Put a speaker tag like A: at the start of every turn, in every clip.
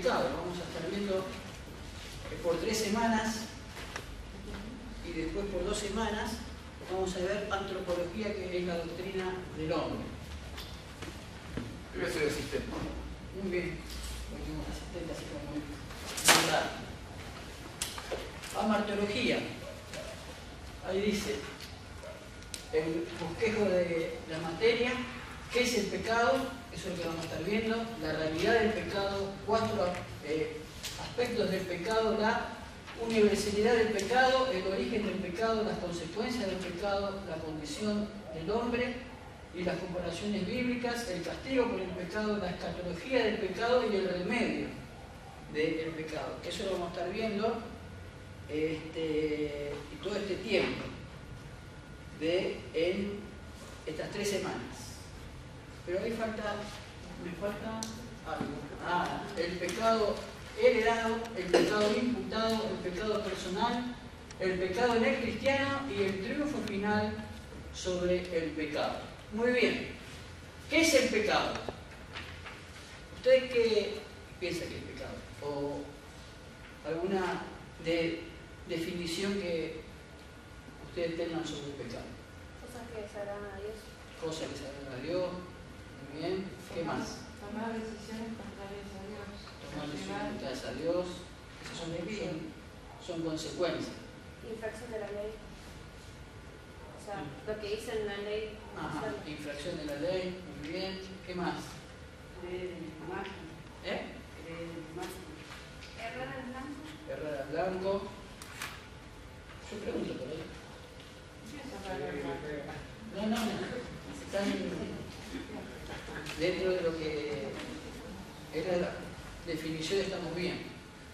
A: pecado. Vamos a estar viendo por tres semanas y después por dos semanas vamos a ver antropología, que es la doctrina del hombre.
B: Yo voy a ser asistente.
A: Muy bien. Últimos asistentes, así como muy Amartología. Ahí dice, el bosquejo de la materia, qué es el pecado, eso es lo que vamos a estar viendo, la realidad del pecado, cuatro eh, aspectos del pecado, la universalidad del pecado, el origen del pecado, las consecuencias del pecado, la condición del hombre y las comparaciones bíblicas, el castigo por el pecado, la escatología del pecado y el remedio del pecado. Eso lo vamos a estar viendo este, todo este tiempo de estas tres semanas. Pero ahí falta, me falta algo. Ah, el pecado heredado, el pecado imputado, el pecado personal, el pecado en el cristiano y el triunfo final sobre el pecado. Muy bien. ¿Qué es el pecado? ¿Ustedes qué piensan que es pecado? ¿O alguna definición que ustedes tengan sobre el pecado?
C: Cosas que desagradan a Dios.
A: Cosas que desagradan a Dios. Bien. ¿Qué más?
D: Tomar decisiones contrarias a Dios
A: tomar decisiones a Dios, esas son, son, son consecuencias.
C: Infracción de la ley. O sea, lo que dice en la ley.
A: Ajá, infracción de la ley, muy bien. ¿Qué más?
D: Creer en imagen.
A: ¿Eh?
D: Creer en imagen.
C: Errar al blanco.
A: Errar al blanco. Yo pregunto por ahí. No, no, no. Están dentro de lo que era la definición estamos bien.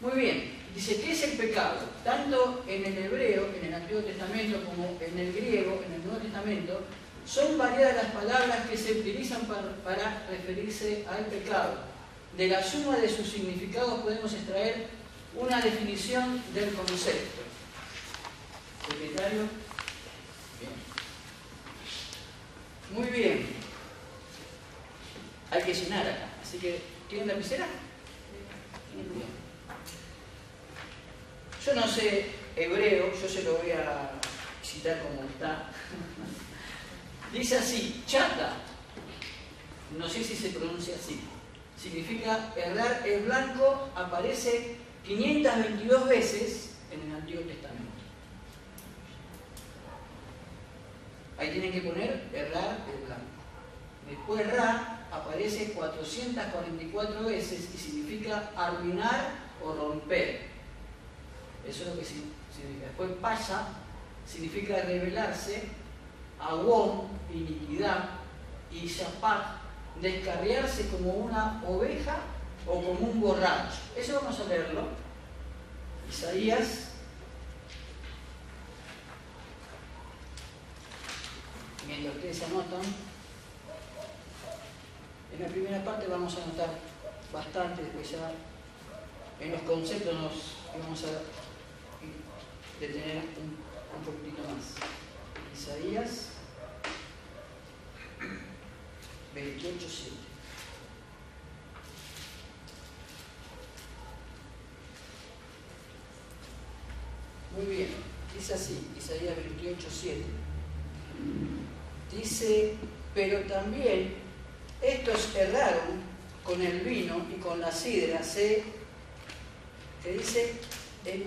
A: Muy bien, dice, ¿qué es el pecado? Tanto en el hebreo, en el Antiguo Testamento, como en el griego, en el Nuevo Testamento, son variadas las palabras que se utilizan para, referirse al pecado. De la suma de sus significados podemos extraer una definición del concepto. Secretario. Muy bien. Hay que llenar acá. Así que, ¿tienen lapicera? Yo no sé hebreo, yo se lo voy a citar como está. Dice así, chata, no sé si se pronuncia así, significa errar el blanco, aparece 522 veces en el Antiguo Testamento. Ahí tienen que poner errar el blanco. Después ra aparece 444 veces y significa arruinar o romper. Eso es lo que significa. Después pasa, significa rebelarse, aguón, iniquidad, y zapat, descarriarse como una oveja o como un borracho. Eso vamos a leerlo. Isaías, mientras ustedes se anotan, en la primera parte vamos a notar bastante, después ya en los conceptos nos vamos a detener un, poquitito más. Isaías 28, 7. Muy bien, dice así, Isaías 28, 7. Dice, pero también estos erraron con el vino y con la sidra. Se, dice, el,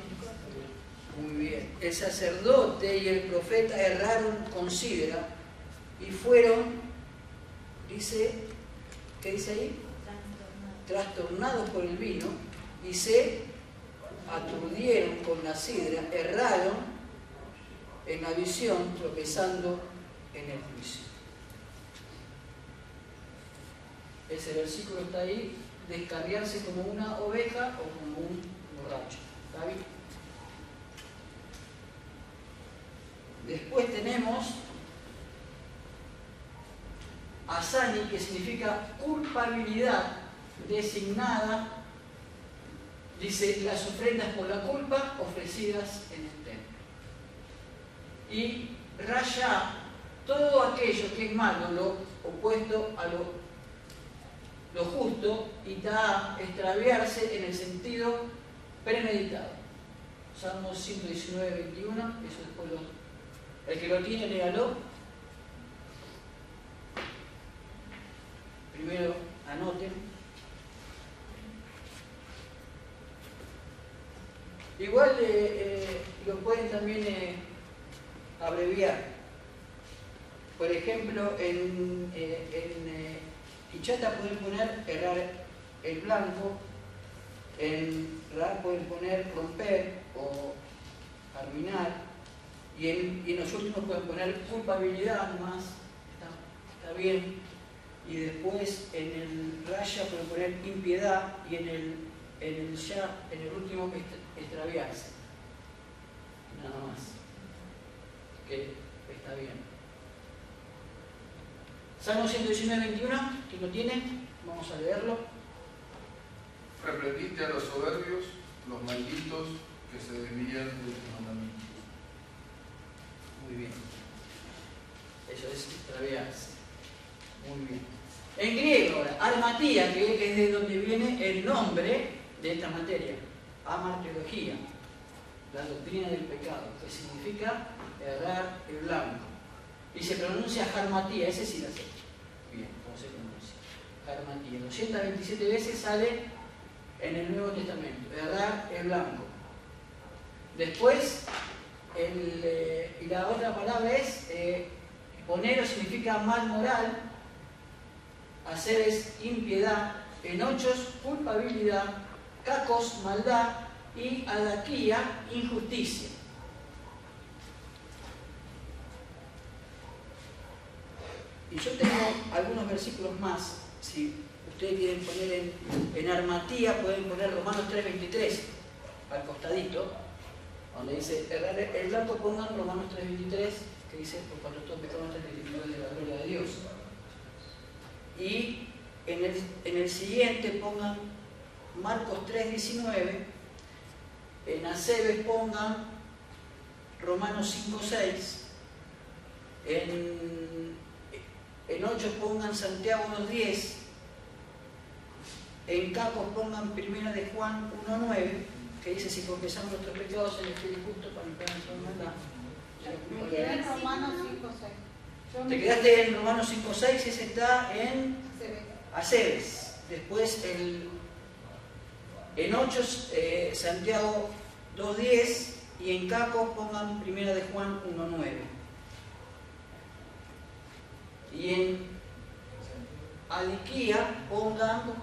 A: muy bien, el sacerdote y el profeta erraron con sidra y fueron, dice, ¿qué dice ahí? Trastornados por el vino y se aturdieron con la sidra, erraron en la visión, tropezando en el juicio. Ese versículo está ahí, descarriarse como una oveja o como un borracho. ¿Está bien? Después tenemos asani, que significa culpabilidad designada, dice las ofrendas por la culpa ofrecidas en el templo. Y raya, todo aquello que es malo, lo opuesto a lo lo justo y da extraviarse en el sentido premeditado. Salmos 119, 21, eso después lo, el que lo tiene, léalo. Primero anoten. Igual eh, eh, lo pueden también eh, abreviar. Por ejemplo, en eh, Ichata pueden poner errar el blanco, en Ra pueden poner romper o arruinar, y en, y en los últimos pueden poner culpabilidad nomás, está, está bien, y después en el Raya pueden poner impiedad, y en el, en el Ya, en el último, extraviarse. Nada más. Que está bien. Salmo 119, 21, ¿quién lo tiene? Vamos a leerlo.
B: Reprendiste a los soberbios, los malditos que se desvían de tus mandamientos.
A: Muy bien. Eso es extraviarse. Muy bien. En griego ahora, armatía, que es de donde viene el nombre de esta materia, amarteología, la doctrina del pecado, que significa errar el blanco. Y se pronuncia jarmatía, ese sí la sé. Bien, ¿cómo se pronuncia? Jarmatía. 227 veces sale en el Nuevo Testamento, errar el blanco. Después, eh, y la otra palabra es eh, ponero significa mal moral, hacer es impiedad, enochos culpabilidad, cacos maldad y adaquía injusticia. Y yo tengo algunos versículos más, si ustedes quieren poner en, armatía, pueden poner Romanos 3.23 al costadito, donde dice, el blanco pongan Romanos 3.23, que dice, por cuanto todos pecamos de la gloria de Dios. Y en el, en el siguiente pongan Marcos 3.19, en Acebes pongan Romanos 5.6, en, en 8 pongan Santiago 1.10, en Capos pongan Primera de Juan 1.9, que dice si confesamos nuestros pecados, el fiel y justo para limpiar nuestra maldad.
D: Me quedé en Romanos 5, 6. Yo
A: Te
D: me-
A: quedaste en Romanos 5.6, ese está en. Aceves. Después el, en 8 eh, Santiago 2.10 y en Caco pongan Primera de Juan 1.9. Y en Aliquía pongan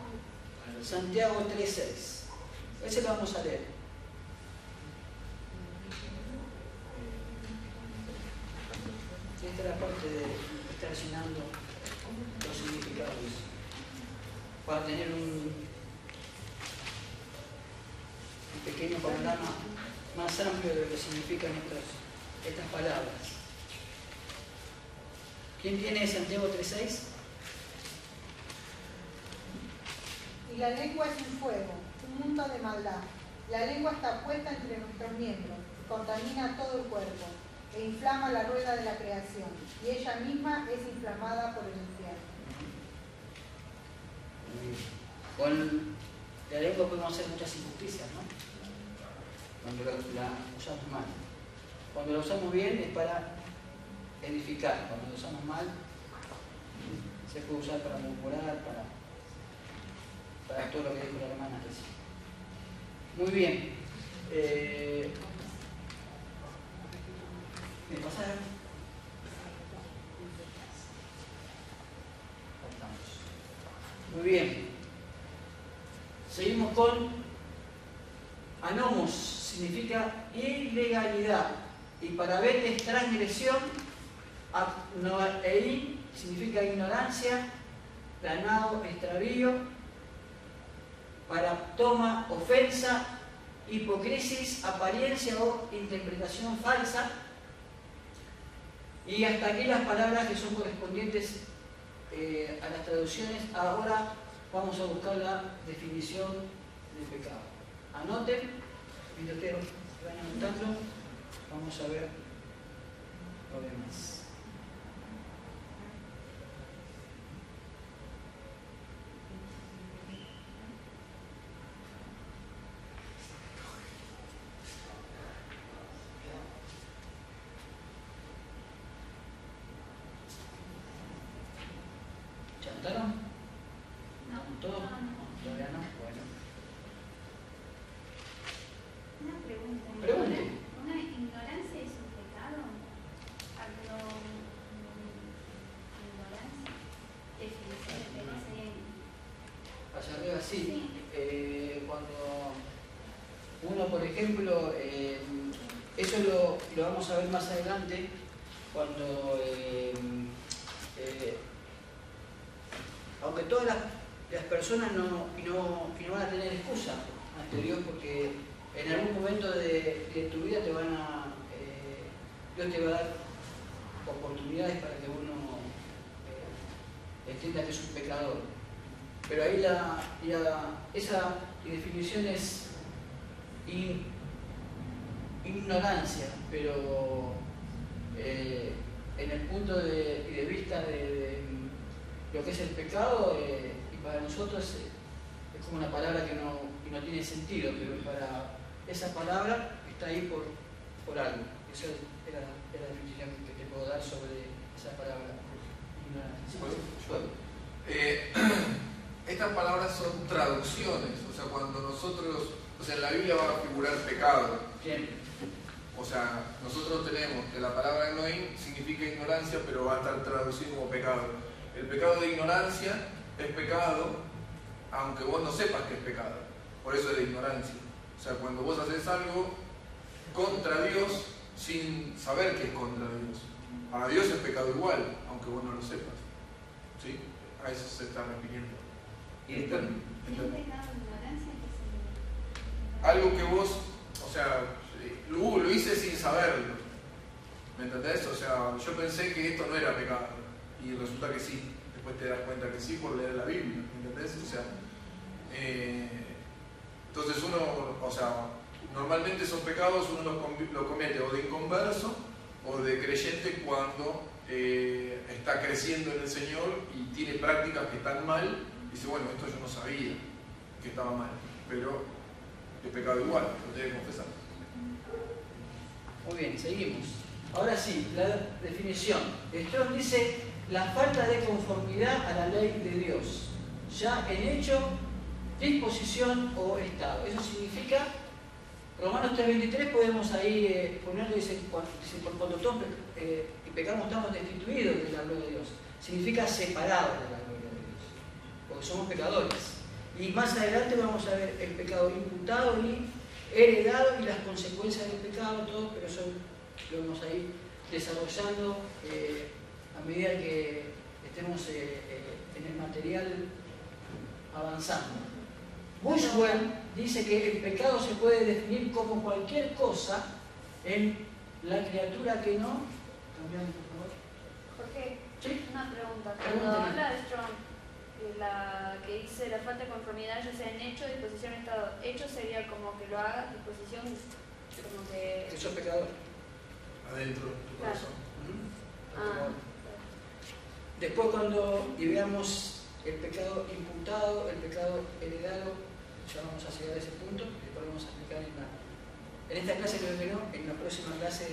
A: Santiago 3.6. Ese lo vamos a leer. Esta es la parte de estar llenando los significados para tener un, pequeño panorama más amplio de lo que significan estas palabras. ¿Quién tiene Santiago 3.6?
E: Y la lengua es un fuego, un mundo de maldad. La lengua está puesta entre nuestros miembros, contamina todo el cuerpo e inflama la rueda de la creación. Y ella misma es inflamada por el infierno.
A: Con la lengua podemos hacer muchas injusticias, ¿no? Cuando la, la usamos mal. Cuando la usamos bien es para edificar. Cuando la usamos mal, se puede usar para murmurar, para, para todo lo que dijo la hermana recién. Muy bien. Eh, ¿Me pasaron? Muy bien. Seguimos con anomos, significa ilegalidad. Y para ver es transgresión, ei significa ignorancia, planado, extravío, para toma, ofensa, hipocrisis, apariencia o interpretación falsa. Y hasta aquí las palabras que son correspondientes eh, a las traducciones. Ahora vamos a buscar la definición del pecado. Anoten, mientras ustedes van anotando, vamos a ver lo demás. ¿Anotaron?
F: No,
A: ¿Todo?
F: no.
A: Todavía no. Bueno.
F: Una pregunta.
A: Pregunte.
F: ¿Una ignorancia es un pecado? Hablo ignorancia. Definición de pecado.
A: Hacia arriba sí.
F: Sí.
A: Eh, cuando uno, por ejemplo, eh, eso lo, lo vamos a ver más adelante, cuando, eh, eh, aunque todas las, personas no, no, no van a tener excusa ante Dios, porque en algún momento de, de tu vida te van a, eh, Dios te va a dar oportunidades para que uno eh, entienda que es un pecador. Pero ahí la, la- esa definición es in- ignorancia, pero eh, en el punto de, y de vista de, de lo que es el pecado, eh, y para nosotros es como una palabra que no, que no tiene sentido, pero para esa palabra está ahí por, por algo. Esa era, era la definición que te puedo dar sobre esa palabra. Bueno.
B: Eh, estas palabras son traducciones, o sea, cuando nosotros, o sea, en la Biblia va a figurar pecado.
A: Bien.
B: O sea, nosotros tenemos que la palabra Noín significa ignorancia, pero va a estar traducido como pecado. El pecado de ignorancia es pecado, aunque vos no sepas que es pecado. Por eso es de ignorancia. O sea, cuando vos haces algo contra Dios sin saber que es contra Dios. Para Dios es pecado igual, aunque vos no lo sepas. ¿Sí? A eso se está refiriendo.
A: Y después,
F: ¿Qué es pecado de ignorancia? ¿Qué significa?
B: algo que vos, o sea, lo, lo hice sin saberlo. ¿Me entendés? O sea, yo pensé que esto no era pecado y resulta que sí. Después te das cuenta que sí por leer la Biblia. ¿Me entendés? O sea, eh, entonces uno, o sea, normalmente esos pecados uno los com- lo comete o de inconverso o de creyente cuando eh, está creciendo en el Señor y tiene prácticas que están mal. Dice, bueno, esto yo no sabía que estaba mal, pero es pecado igual, lo debe confesar.
A: Muy bien, seguimos. Ahora sí, la definición. Strong dice la falta de conformidad a la ley de Dios, ya en hecho, disposición o estado. Eso significa, Romanos 3.23 podemos ahí eh, ponerlo, dice, cuando, cuando todos y pecamos estamos destituidos de la gloria de Dios. Significa separados de la gloria de Dios, porque somos pecadores. Y más adelante vamos a ver el pecado imputado y heredado y las consecuencias del pecado, todo, pero eso lo vamos a ir desarrollando eh, a medida que estemos eh, eh, en el material avanzando. Bushwell dice que el pecado se puede definir como cualquier cosa en la criatura que no. Cambiamos, por favor.
C: Jorge,
A: Sí.
C: una pregunta. Cuando habla de Strong, la que dice la falta de conformidad, ya sea en hecho, disposición, estado. Hecho sería como que lo haga, disposición, como que.
A: Que sos pecador.
B: Adentro de tu corazón.
C: Ah,
A: Después cuando y veamos el pecado imputado, el pecado heredado, ya vamos a llegar a ese punto, después lo vamos a explicar en la... En esta clase creo que no, en la próxima clase.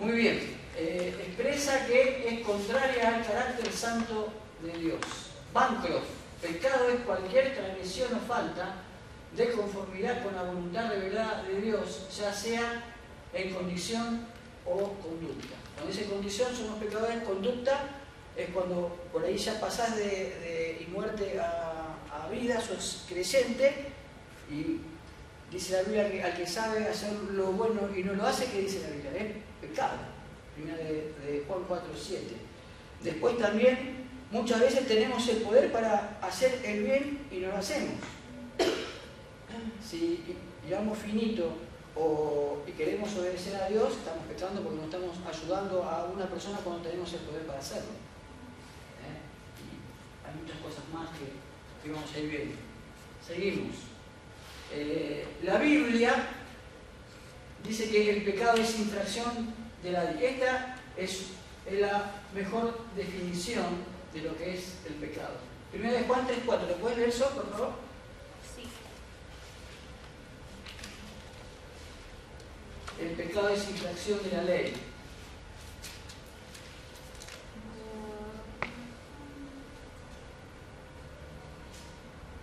A: Muy bien, eh, expresa que es contraria al carácter santo de Dios. Bancroft, pecado es cualquier transgresión o falta de conformidad con la voluntad revelada de Dios, ya sea en condición o conducta. Cuando dice condición somos pecadores, conducta es cuando por ahí ya pasás de, y muerte a, a vida, sos creyente y dice la Biblia al que sabe hacer lo bueno y no lo hace, ¿qué dice la Biblia? Es pecado. Primera de, de Juan 4, 7. Después también muchas veces tenemos el poder para hacer el bien y no lo hacemos. Si llevamos finito o, y queremos obedecer a Dios, estamos pecando porque no estamos ayudando a una persona cuando tenemos el poder para hacerlo. ¿Eh? Y hay muchas cosas más que, que vamos a ir viendo. Seguimos. Eh, la Biblia dice que el pecado es infracción de la ley. Esta es, la mejor definición de lo que es el pecado. Primero de Juan 3.4. ¿Lo puedes leer eso, por favor? el pecado es infracción de la ley.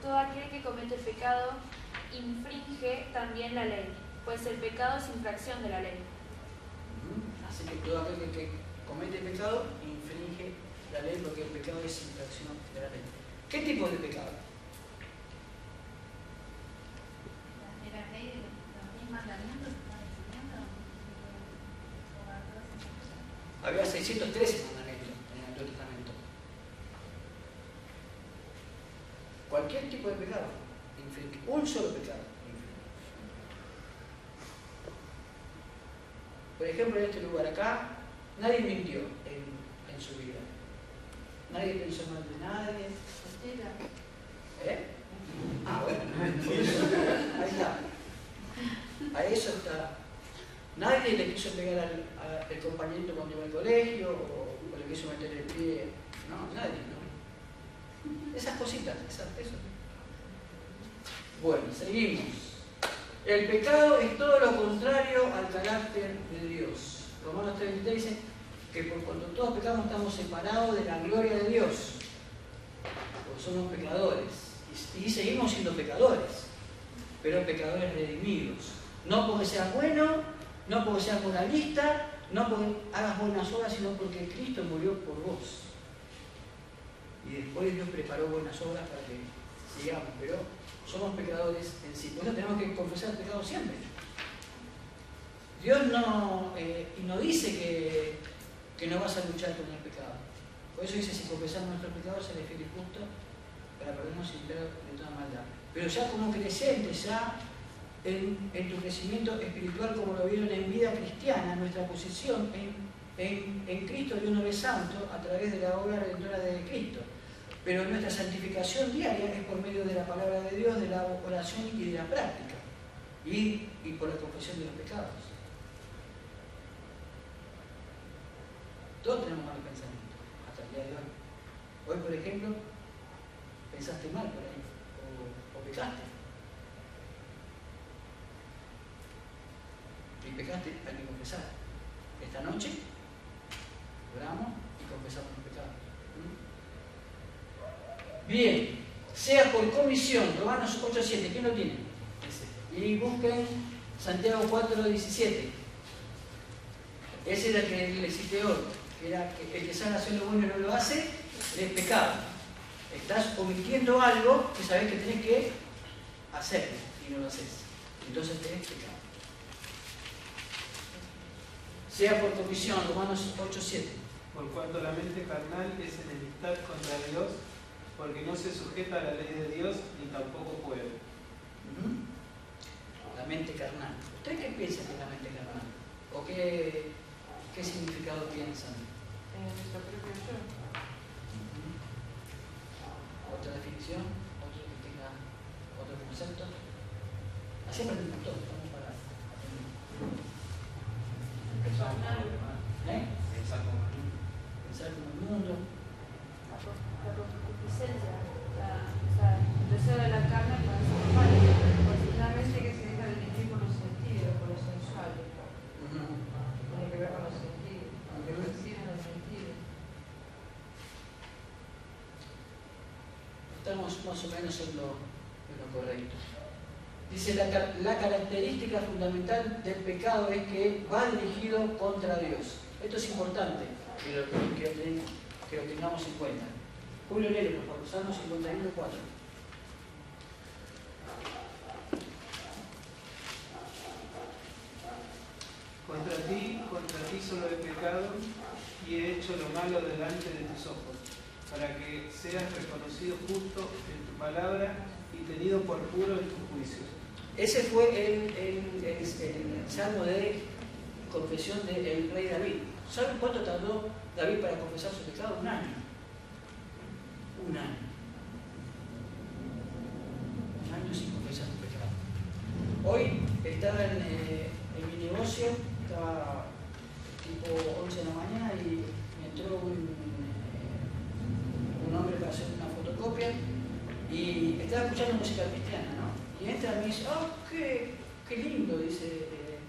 C: Todo aquel que comete pecado infringe también la ley, pues el pecado es infracción de la ley.
A: Así que todo aquel que comete pecado infringe la ley porque el pecado es infracción de la ley. ¿Qué tipo de pecado? 613 mandamientos en el Antiguo Testamento. Cualquier tipo de pecado, un solo pecado. Por ejemplo, en este lugar acá, nadie mintió en, en su vida. Nadie pensó mal de nadie. ¿Eh? Ah, bueno, ahí está. A eso está. Nadie le quiso pegar al compañerito cuando iba al colegio o, o le quiso meter el pie. No, nadie, no. Esas cositas, esas, eso. Bueno, seguimos. El pecado es todo lo contrario al carácter de Dios. Romanos 3.23 dice que por cuanto todos pecamos estamos separados de la gloria de Dios. Porque somos pecadores. Y, y seguimos siendo pecadores. Pero pecadores redimidos. No porque seas bueno, no porque seas moralista, no porque hagas buenas obras, sino porque Cristo murió por vos. Y después Dios preparó buenas obras para que sigamos, pero somos pecadores en sí. Por eso tenemos que confesar el pecado siempre. Dios no, eh, no dice que, que no vas a luchar con el pecado. Por eso dice, si confesamos nuestros pecados, será fiel y justo para perdernos sin de toda maldad. Pero ya como creyente, ya en, tu crecimiento espiritual, como lo vieron en vida cristiana, nuestra posición en, en, Cristo Dios nos ve santo a través de la obra redentora de Cristo. Pero nuestra santificación diaria es por medio de la palabra de Dios, de la oración y de la práctica. Y, y por la confesión de los pecados. Todos tenemos malos pensamientos, hasta el día de hoy. Hoy, por ejemplo, pensaste mal por ahí, o, o pecaste. Y pecaste, hay que confesar. Esta noche oramos y confesamos los pecados. ¿Mm? Bien, sea por comisión, Romanos 8.7, ¿quién lo tiene? Y busquen Santiago 4.17. Ese era el que le cité hoy, era que el que sabe hacer lo bueno y no lo hace, es pecado. Estás omitiendo algo que sabes que tenés que hacer y no lo haces. Entonces tenés pecado. Sea por comisión, Romanos 8.7.
G: Por cuanto la mente carnal es enemistad contra Dios, porque no se sujeta a la ley de Dios ni tampoco puede.
A: La mente carnal. ¿Ustedes qué piensan de la mente carnal? ¿O qué, qué significado piensan?
H: En yo.
A: Ujú. ¿Otra definición? ¿Otro que tenga otro concepto? Así aprendemos todos, estamos para aprender. ¿Eh?
B: Pensar como el mundo.
A: Pensar como el mundo.
C: La co- la concupiscencia, o sea, el deseo de la carne para ser malo.
H: La mente que se deja dirigir por los sentidos, por los sensuales.
A: Ujú.
H: Tiene que ver con los sentidos. Aunque no existen los sentidos.
A: Estamos más o menos en lo, lo. Dice, la, car- la característica fundamental del pecado es que va dirigido contra Dios. Esto es importante que lo, que lo ten- que lo tengamos en cuenta. Julio Lero, por favor, Salmo 51, 4.
G: Contra ti, contra ti solo he pecado y he hecho lo malo delante de tus ojos, para que seas reconocido justo en tu palabra y tenido por puro en tus juicios.
A: Ese fue el, el- salmo de confesión del rey David. ¿Saben cuánto tardó David para confesar su pecado? Un año. Un año. Un año sin confesar su pecado. Hoy estaba en, eh, en mi negocio, estaba tipo 11 de la mañana y me entró un, eh, un hombre para hacer una fotocopia y estaba escuchando música cristiana. Y entra y me dice, oh, qué, qué lindo, dice, eh,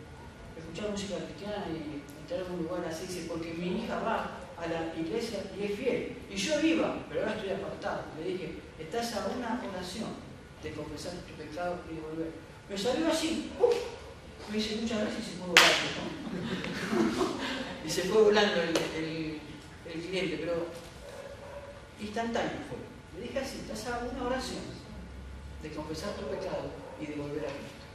A: escuchar música cristiana y entrar en un lugar así, dice, porque mi hija va a la iglesia y es fiel. Y yo iba, pero ahora estoy apartado. Le dije, estás a una oración de confesar tu pecado y volver. Me salió así, ¡uf! me dice muchas gracias y se fue volando. y se fue volando el, el, el cliente, pero instantáneo fue. Le dije así, estás a una oración de confesar tu pecado y de volver a Cristo.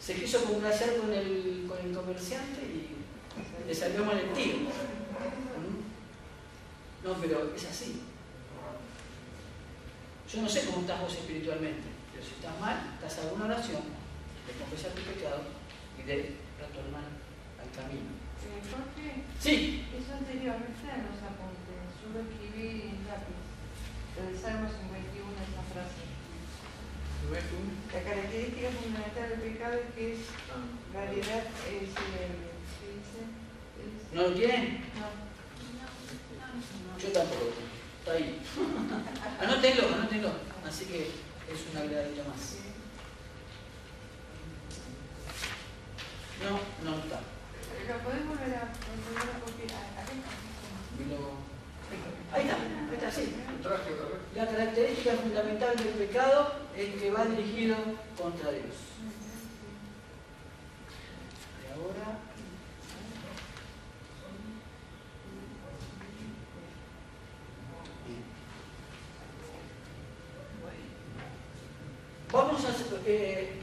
A: Se quiso congraciar con el, con el comerciante y le salió mal el tiro. ¿Mm? No, pero es así. Yo no sé cómo estás vos espiritualmente, pero si estás mal, estás a una oración de confesar tu pecado y de retornar al camino.
H: Jorge,
A: Sí,
H: eso anteriormente en los apuntes, yo lo escribí en lápiz. Del Salmo 51, La característica fundamental del pecado es que es realidad, es. Es-
A: ¿no lo tienen?
H: no,
A: Yo tampoco lo tengo. Está ahí. Anótenlo, anótenlo. Así que es un agregadito más. No, no está.
H: ¿Lo podés volver a, volver a copiar? ¿A
A: Ahí está, ahí está, sí. La característica fundamental del pecado es que va dirigido contra Dios. Y ahora. Vamos a hacer, eh,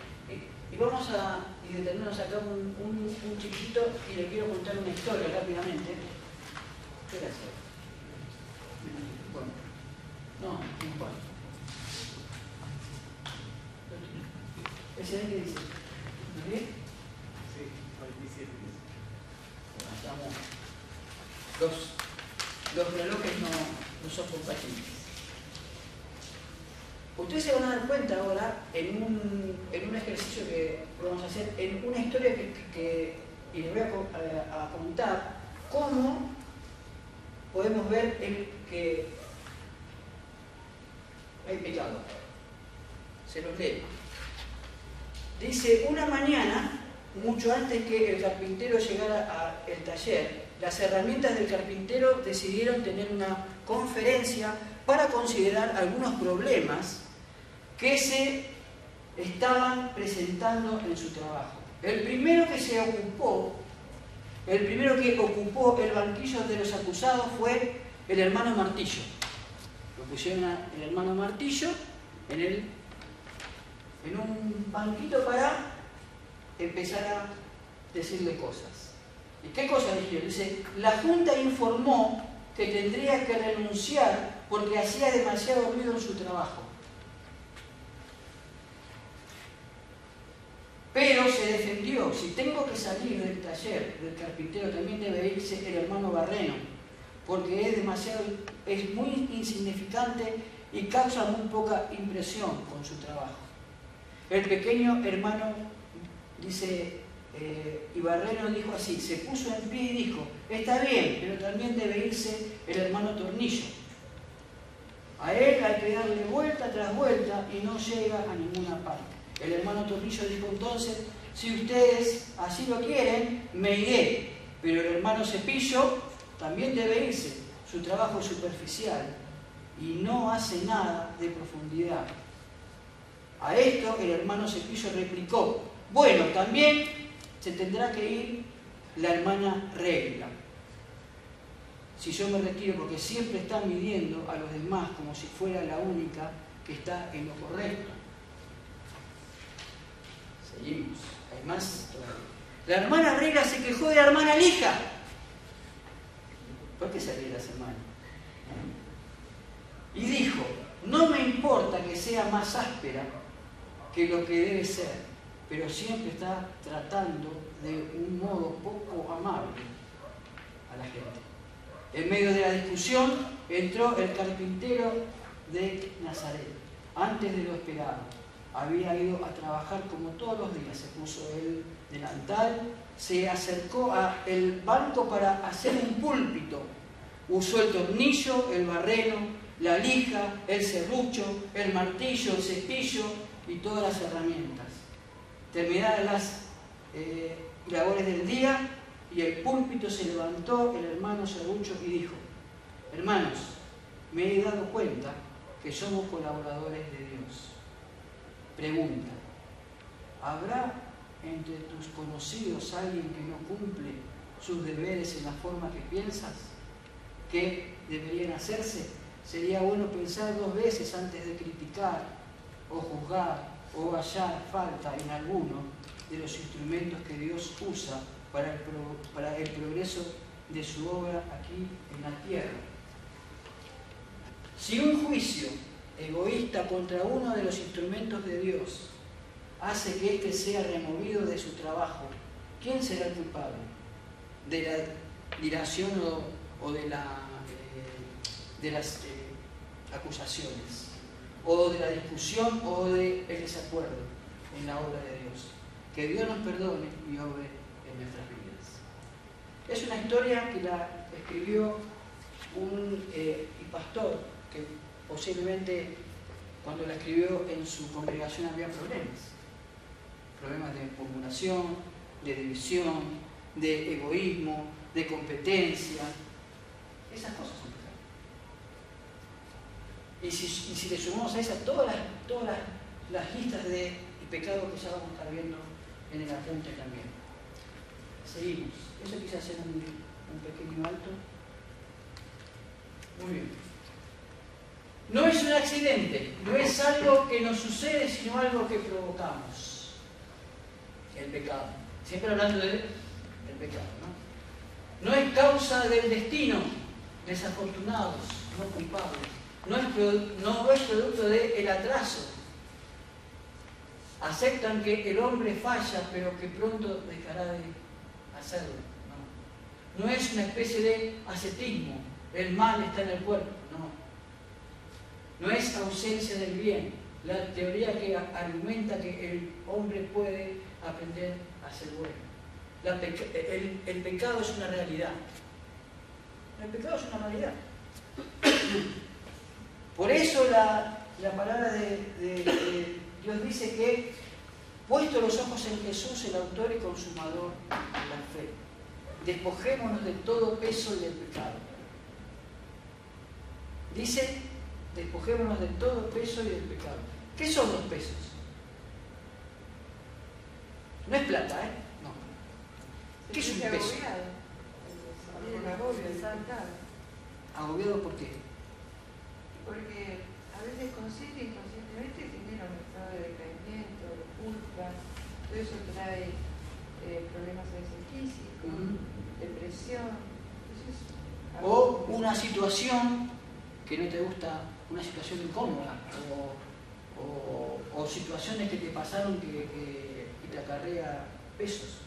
A: y- vamos a y detenernos acá un, un, un chiquito y le quiero contar una historia rápidamente. Gracias. No, no importa. ¿Ese de qué dice? ¿No bien?
G: Sí, 27 dice.
A: Bueno, estamos. Los, los relojes no, no son compatibles. Ustedes se van a dar cuenta ahora en un, en un ejercicio que vamos a hacer, en una historia que, que- y les voy a- a contar cómo podemos ver el que hay pecado. Se los leo. Dice, una mañana, mucho antes que el carpintero llegara al taller, las herramientas del carpintero decidieron tener una conferencia para considerar algunos problemas que se estaban presentando en su trabajo. El primero que se ocupó, el primero que ocupó el banquillo de los acusados fue el hermano Martillo. Lo pusieron el hermano Martillo en, el, en un banquito para empezar a decirle cosas. ¿Y qué cosa dijeron? Dice, la Junta informó que tendría que renunciar porque hacía demasiado ruido en su trabajo. Pero se defendió, si tengo que salir del taller del carpintero también debe irse el hermano Barreno, porque es demasiado, es muy insignificante y causa muy poca impresión con su trabajo. El pequeño hermano, dice, eh, y Barreno dijo así, se puso en pie y dijo, está bien, pero también debe irse el hermano Tornillo. A él hay que darle vuelta tras vuelta y no llega a ninguna parte. El hermano Tornillo dijo entonces, si ustedes así lo quieren, me iré. Pero el hermano Cepillo también debe irse. Su trabajo es superficial y no hace nada de profundidad. A esto el hermano Cepillo replicó, bueno, también se tendrá que ir la hermana Regla. Si yo me retiro porque siempre está midiendo a los demás como si fuera la única que está en lo correcto. Seguimos, hay más. La hermana Regla se quejó de la hermana Lija. ¿Por qué se ríe la semana? Y dijo, no me importa que sea más áspera que lo que debe ser, pero siempre está tratando de un modo poco amable a la gente. En medio de la discusión entró el carpintero de Nazaret, antes de lo esperado. Había ido a trabajar como todos los días, se puso el delantal, se acercó al banco para hacer un púlpito. Usó el tornillo, el barreno, la lija, el serrucho, el martillo, el cepillo y todas las herramientas. Terminadas las eh, labores del día, y el púlpito se levantó el hermano Serrucho y dijo, hermanos, me he dado cuenta que somos colaboradores de Dios. Pregunta, ¿habrá entre tus conocidos alguien que no cumple sus deberes en la forma que piensas? ¿Qué deberían hacerse? Sería bueno pensar dos veces antes de criticar o juzgar o hallar falta en alguno de los instrumentos que Dios usa para el, para el progreso de su obra aquí en la tierra. Si un juicio egoísta contra uno de los instrumentos de Dios hace que éste sea removido de su trabajo, ¿quién será el culpable? ¿De la dilación o, de, eh, de las eh, acusaciones? ¿O de la discusión o del desacuerdo en la obra de Dios? Que Dios nos perdone y obre en nuestras vidas. Es una historia que la escribió un eh, pastor que posiblemente cuando la escribió en su congregación había problemas. Problemas de murmuración, de división, de egoísmo, de competencia. Esas cosas son pecados. Y si, le sumamos a esas todas las, listas de pecados que ya vamos a estar viendo en el apunte también. Seguimos. Eso quise hacer un pequeño alto. Muy bien. No es un accidente, no es algo que nos sucede, sino algo que provocamos. El pecado. Siempre hablando del del pecado, ¿no? No es causa del destino, desafortunados, no culpables. No es, producto del atraso. Aceptan que el hombre falla, pero que pronto dejará de hacerlo. No, no es una especie de ascetismo. El mal está en el cuerpo. No. Es ausencia del bien. La teoría que argumenta que el hombre puede aprender a ser bueno. El, pecado es una realidad. El pecado es una realidad. Por eso la, la palabra de, de- de Dios dice que, puesto los ojos en Jesús, el autor y consumador de la fe, despojémonos de todo peso y del pecado. Dice, despojémonos de todo peso y del pecado. ¿Qué son los pesos? No es plata, ¿eh? No. ¿Qué es un
H: Se
A: peso?
H: agobiado. Por el agobio del pecado.
A: ¿Agobiado por qué?
H: Porque a veces consciente inconscientemente genera un estado de decaimiento, de culpa. Todo eso trae eh, problemas a veces físicos, depresión. Entonces,
A: O una situación que no te gusta, una situación incómoda, o, o- situaciones que te pasaron que, que- te acarrea pesos.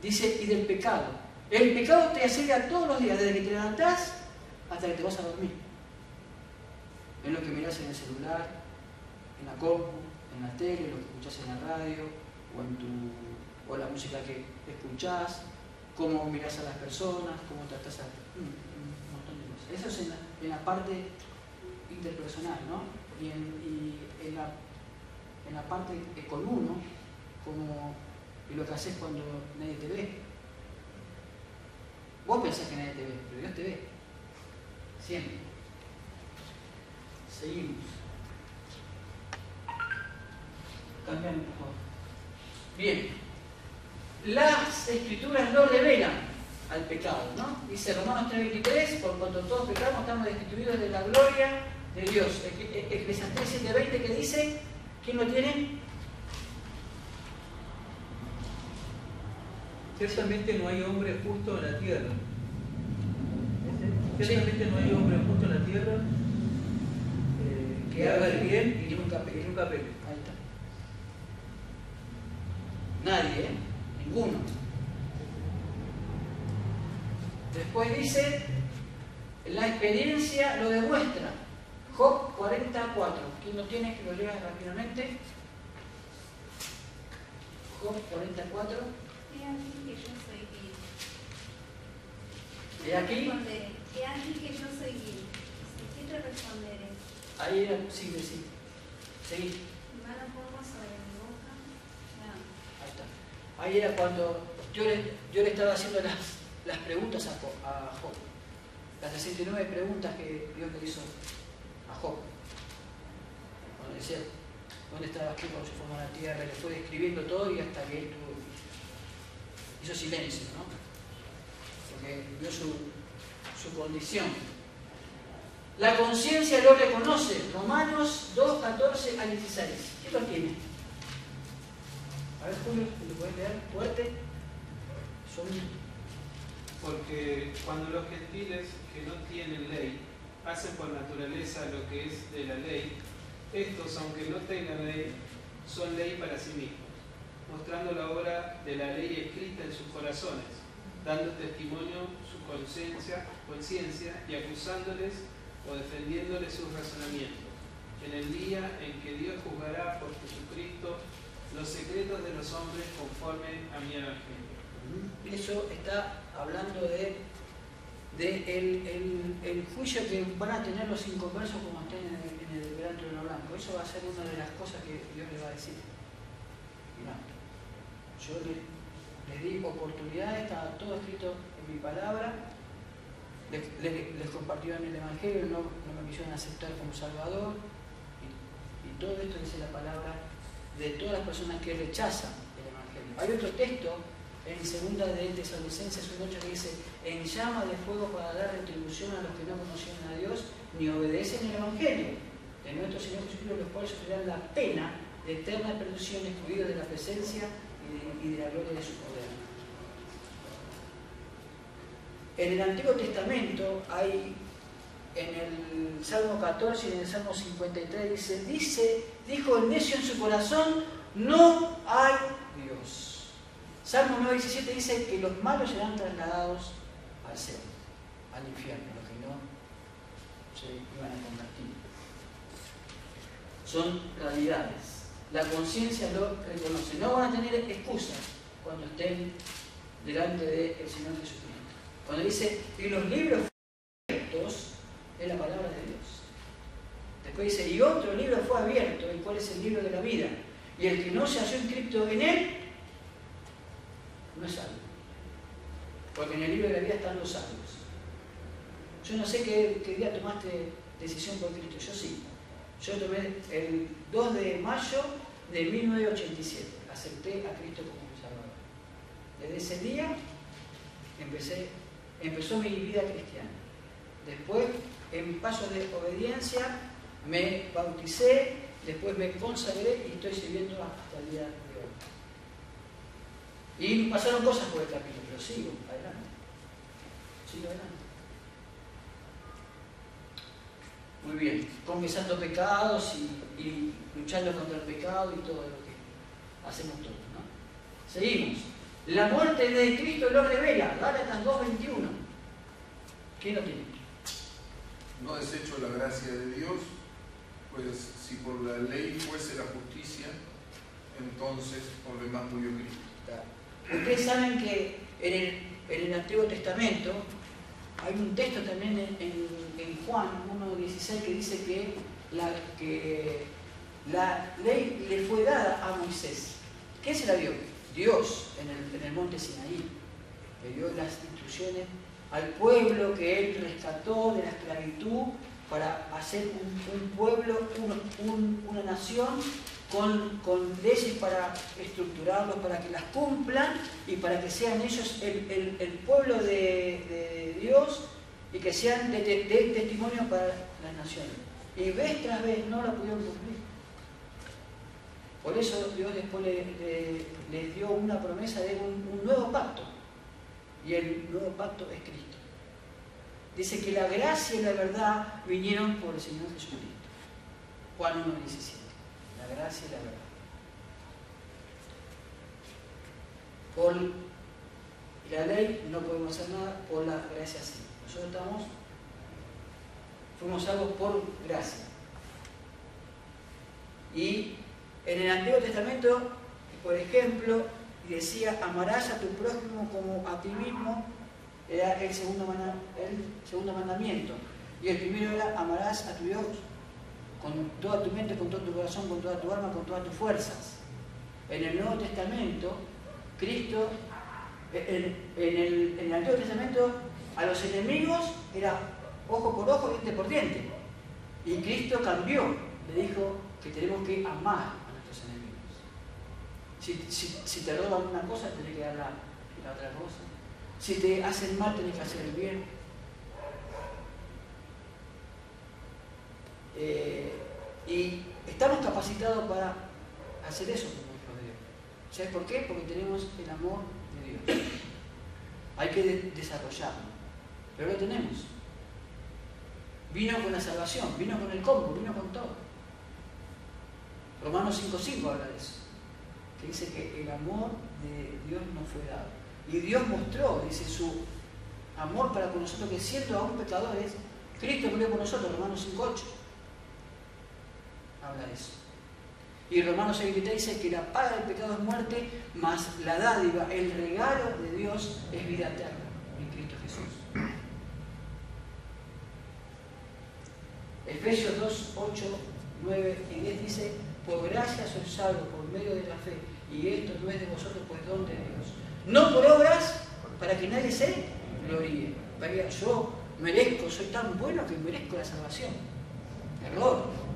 A: Dice, y del pecado. El pecado te asedia todos los días, desde que te levantás hasta que te vas a dormir. En lo que mirás en el celular, en la compu, en la tele, lo que escuchás en la radio, o, en tu, o la música que escuchás, cómo mirás a las personas, cómo tratás a un, un montón de cosas. Eso es en la, parte interpersonal, ¿no? Y en, la, en la parte con uno, como y lo que haces cuando nadie te ve. Vos pensás que nadie te ve, pero Dios te ve. Siempre. Seguimos. Cambiamos, por favor. Bien. Las escrituras lo revelan al pecado, ¿no? Dice Romanos 3.23, por cuanto todos pecamos estamos destituidos de la gloria de Dios. Ec- Ec- Eclesiastés 7.20 que dice, ¿quién lo tiene?
I: Ciertamente no hay hombre justo en la tierra. Ciertamente no hay hombre justo en la tierra eh, que haga el bien y. Nunca peque.
A: Ahí está. Nadie, ¿eh? Ninguno. Después dice, la experiencia lo demuestra. Job 44. ¿Quién lo tiene que lo lea rápidamente? Job 44.
F: He aquí que yo soy vil.
A: ¿Y aquí?
F: He aquí que yo soy vil. ¿Qué te responderé?
A: Ahí era, sigue, sí. Seguí.
F: Mi mano pongo sobre mi boca. No.
A: Ahí está. Ahí era cuando yo le, yo le estaba haciendo las, las preguntas a Job. Las 69 preguntas que Dios le hizo a Job. Cuando decía, ¿dónde estabas tú cuando se formó la tierra? Le fue describiendo todo y hasta que él tuvo, hizo silencio, ¿no? Porque vio su, su condición. La conciencia lo reconoce. Romanos 2, 14 al 16. ¿Quién lo tiene? A ver, Julio, ¿lo puedes leer fuerte? Son
G: Porque cuando los gentiles que no tienen ley hacen por naturaleza lo que es de la ley, estos, aunque no tengan ley, son ley para sí mismos, mostrando la obra de la ley escrita en sus corazones, dando testimonio su conciencia, conciencia y acusándoles o defendiéndoles sus razonamientos, en el día en que Dios juzgará por Jesucristo los secretos de los hombres conforme a mi evangelio.
A: Eso está hablando de, el, juicio que van a tener los inconversos como estén en el, en el de lo blanco. Eso va a ser una de las cosas que Dios les va a decir. Yo le- les di oportunidades, estaba todo escrito en mi palabra, les, les- les compartí en el Evangelio, no, no me quisieron aceptar como Salvador, y, y todo esto dice la palabra de todas las personas que rechazan el Evangelio. Hay otro texto en segunda de Tesalonicenses 1.8 que dice, en llama de fuego para dar retribución a los que no conocieron a Dios ni obedecen el Evangelio de nuestro Señor Jesucristo, los cuales sufrirán la pena de eterna perdición, excluidos de la presencia y de, y de la gloria de su poder. En el Antiguo Testamento hay, en el Salmo 14 y en el Salmo 53, dice, dice, dijo el necio en su corazón, no hay. Salmo 9.17 dice que los malos serán trasladados al cielo, al infierno, los que no se iban a convertir. Son realidades. La conciencia lo reconoce. No van a tener excusas cuando estén delante del Señor Jesucristo. Cuando dice, y los libros abiertos, es la palabra de Dios. Después dice, y otro libro fue abierto, el cual es el libro de la vida. Y el que no se halló inscrito en él, no es salvo. Porque en el libro de la vida están los salvos. Yo no sé qué, día tomaste decisión por Cristo, yo sí. Yo tomé el 2 de mayo de 1987. Acepté a Cristo como mi Salvador. Desde ese día empecé, empezó mi vida cristiana. Después, en paso de obediencia, me bauticé, después me consagré y estoy sirviendo hasta el día de hoy. Y pasaron cosas por el camino, pero sigo adelante. Sigo adelante. Muy bien, confesando pecados y, y luchando contra el pecado y todo lo que hacemos todos. ¿no? Seguimos. La muerte de Cristo lo revela, Gálatas 2.21. ¿Quién lo tiene?
B: No desecho la gracia de Dios, pues si por la ley fuese la justicia, entonces por demás murió Cristo.
A: Ustedes saben que en el, Antiguo Testamento hay un texto también en, Juan 1.16 que dice que la, ley le fue dada a Moisés. ¿Quién se la dio? Dios en el, monte Sinaí. Le dio las instrucciones al pueblo que él rescató de la esclavitud para hacer un, pueblo, un- un- una nación con, con leyes para estructurarlos, para que las cumplan y para que sean ellos el, pueblo de, Dios y que sean de, testimonio para las naciones. Y vez tras vez no la pudieron cumplir. Por eso Dios después le- le- les dio una promesa de un, un nuevo pacto. Y el nuevo pacto es Cristo. Dice que la gracia y la verdad vinieron por el Señor Jesucristo. Juan 1.17. La gracia y la verdad. Por la ley no podemos hacer nada, por la gracia sí. Nosotros estamos, fuimos salvos por gracia. Y en el Antiguo Testamento, por ejemplo, decía, amarás a tu prójimo como a ti mismo, era el segundo, manda- el segundo mandamiento. Y el primero era, amarás a tu Dios con toda tu mente, con todo tu corazón, con toda tu alma, con todas tus fuerzas. En el Nuevo Testamento, Cristo En, en el, Antiguo Testamento a los enemigos era ojo por ojo, diente por diente. Y Cristo cambió, le dijo que tenemos que amar a nuestros enemigos. Si te roban una cosa, tenés que dar la, la otra cosa. Si te hacen mal, tenés que hacer el bien. Eh, y estamos capacitados para hacer eso como hijos de Dios. ¿Sabes por qué? Porque tenemos el amor de Dios. Hay que de- desarrollarlo. Pero lo tenemos. Vino con la salvación, vino con el combo, vino con todo. Romanos 5.5 habla de eso. Que dice que el amor de Dios nos fue dado. Y Dios mostró, dice, su amor para con nosotros, que siendo aún pecadores, Cristo murió por nosotros, Romanos 5.8. Habla eso. Y Romanos 6.23 dice que la paga del pecado es muerte, mas la dádiva, el regalo de Dios es vida eterna en Cristo Jesús. Efesios 2, 8, 9 y 10 dice, por gracia sois salvos por medio de la fe, y esto no es de vosotros, pues don de Dios. No por obras, para que nadie se gloríe. Yo merezco, soy tan bueno que merezco la salvación. Error.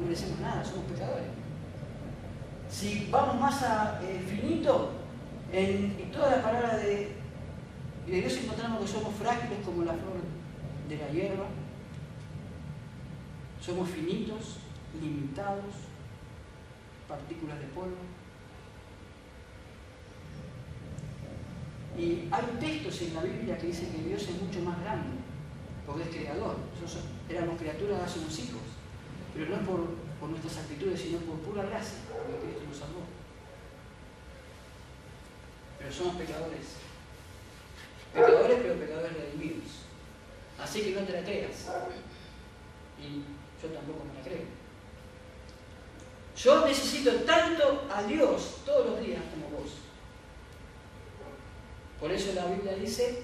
A: No merecemos nada, somos pecadores. Si vamos más a eh, finito, en, en toda la palabra de, de Dios encontramos que somos frágiles como la flor de la hierba, somos finitos, limitados, partículas de polvo. Y hay textos en la Biblia que dicen que Dios es mucho más grande, porque es creador. Nosotros éramos criaturas hace unos hijos, pero no es por, nuestras actitudes, sino por pura gracia, porque Cristo nos salvó. Pero somos pecadores. Pecadores, pero pecadores redimidos. Así que no te la creas. Y yo tampoco me la creo. Yo necesito tanto a Dios todos los días como vos. Por eso la Biblia dice,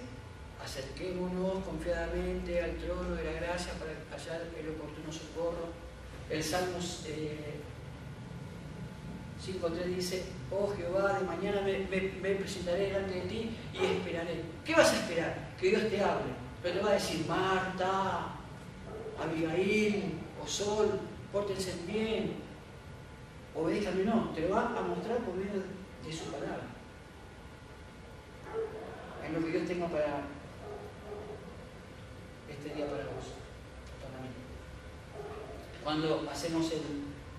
A: acerquémonos confiadamente al trono de la gracia para hallar el oportuno socorro. El Salmos eh, 5.3 dice, oh Jehová, de mañana me, presentaré delante de ti y esperaré. ¿Qué vas a esperar? Que Dios te hable. Pero te va a decir, Marta, Abigail o Sol, pórtense bien, obedéjame, no, te lo va a mostrar por medio de su palabra. Es lo que Dios tenga para este día para vos. Cuando hacemos el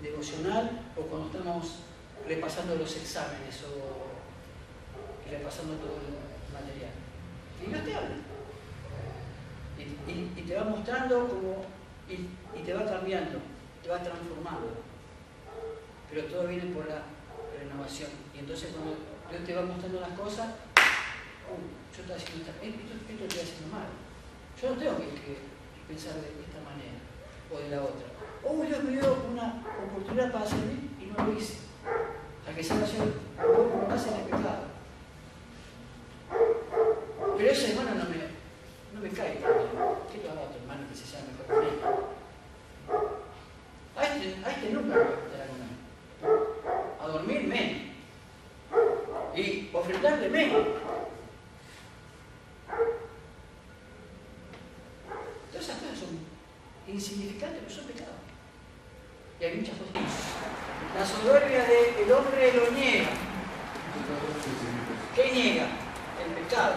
A: devocional o cuando estamos repasando los exámenes o repasando todo el material. Y Dios te habla. Y, te va mostrando como, y, te va cambiando, te va transformando. Pero todo viene por la renovación. Y entonces cuando Dios te va mostrando las cosas, "Uh, yo estoy haciendo esta- esto, esto estoy haciendo mal. Yo no tengo que pensar de esta manera o de la otra. Oh, Dios me dio una oportunidad para servir y no lo hice. A que sea yo lo que pasa en el pecado. Pero ese hermano no me, no me cae tan bien. ¿Qué lo hago a otro hermano que se llama mejor que él? A este, a este nunca lo voy a a. A dormir menos. Y ofrendarle menos. Insignificantes, pero son pecados. Y hay muchas cosas. La soberbia del hombre lo niega. ¿Qué niega? El pecado.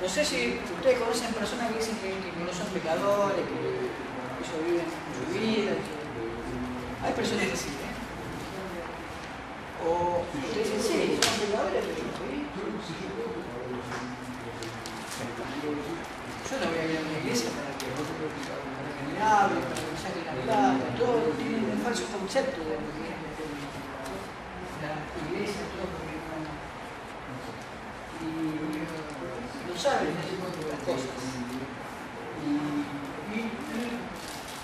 A: No sé si ustedes conocen personas que dicen que, que no son pecadores, que ellos viven su vida. que- Hay personas que sí. ¿eh? O ustedes dicen, sí, son pecadores, pero sí. Yo no voy a ir a una iglesia para que, que hablen, para que saquen la plata, todo tienen un falso concepto de lo que es la iglesia, todo porque no, y no saben las cosas. Y, y, y-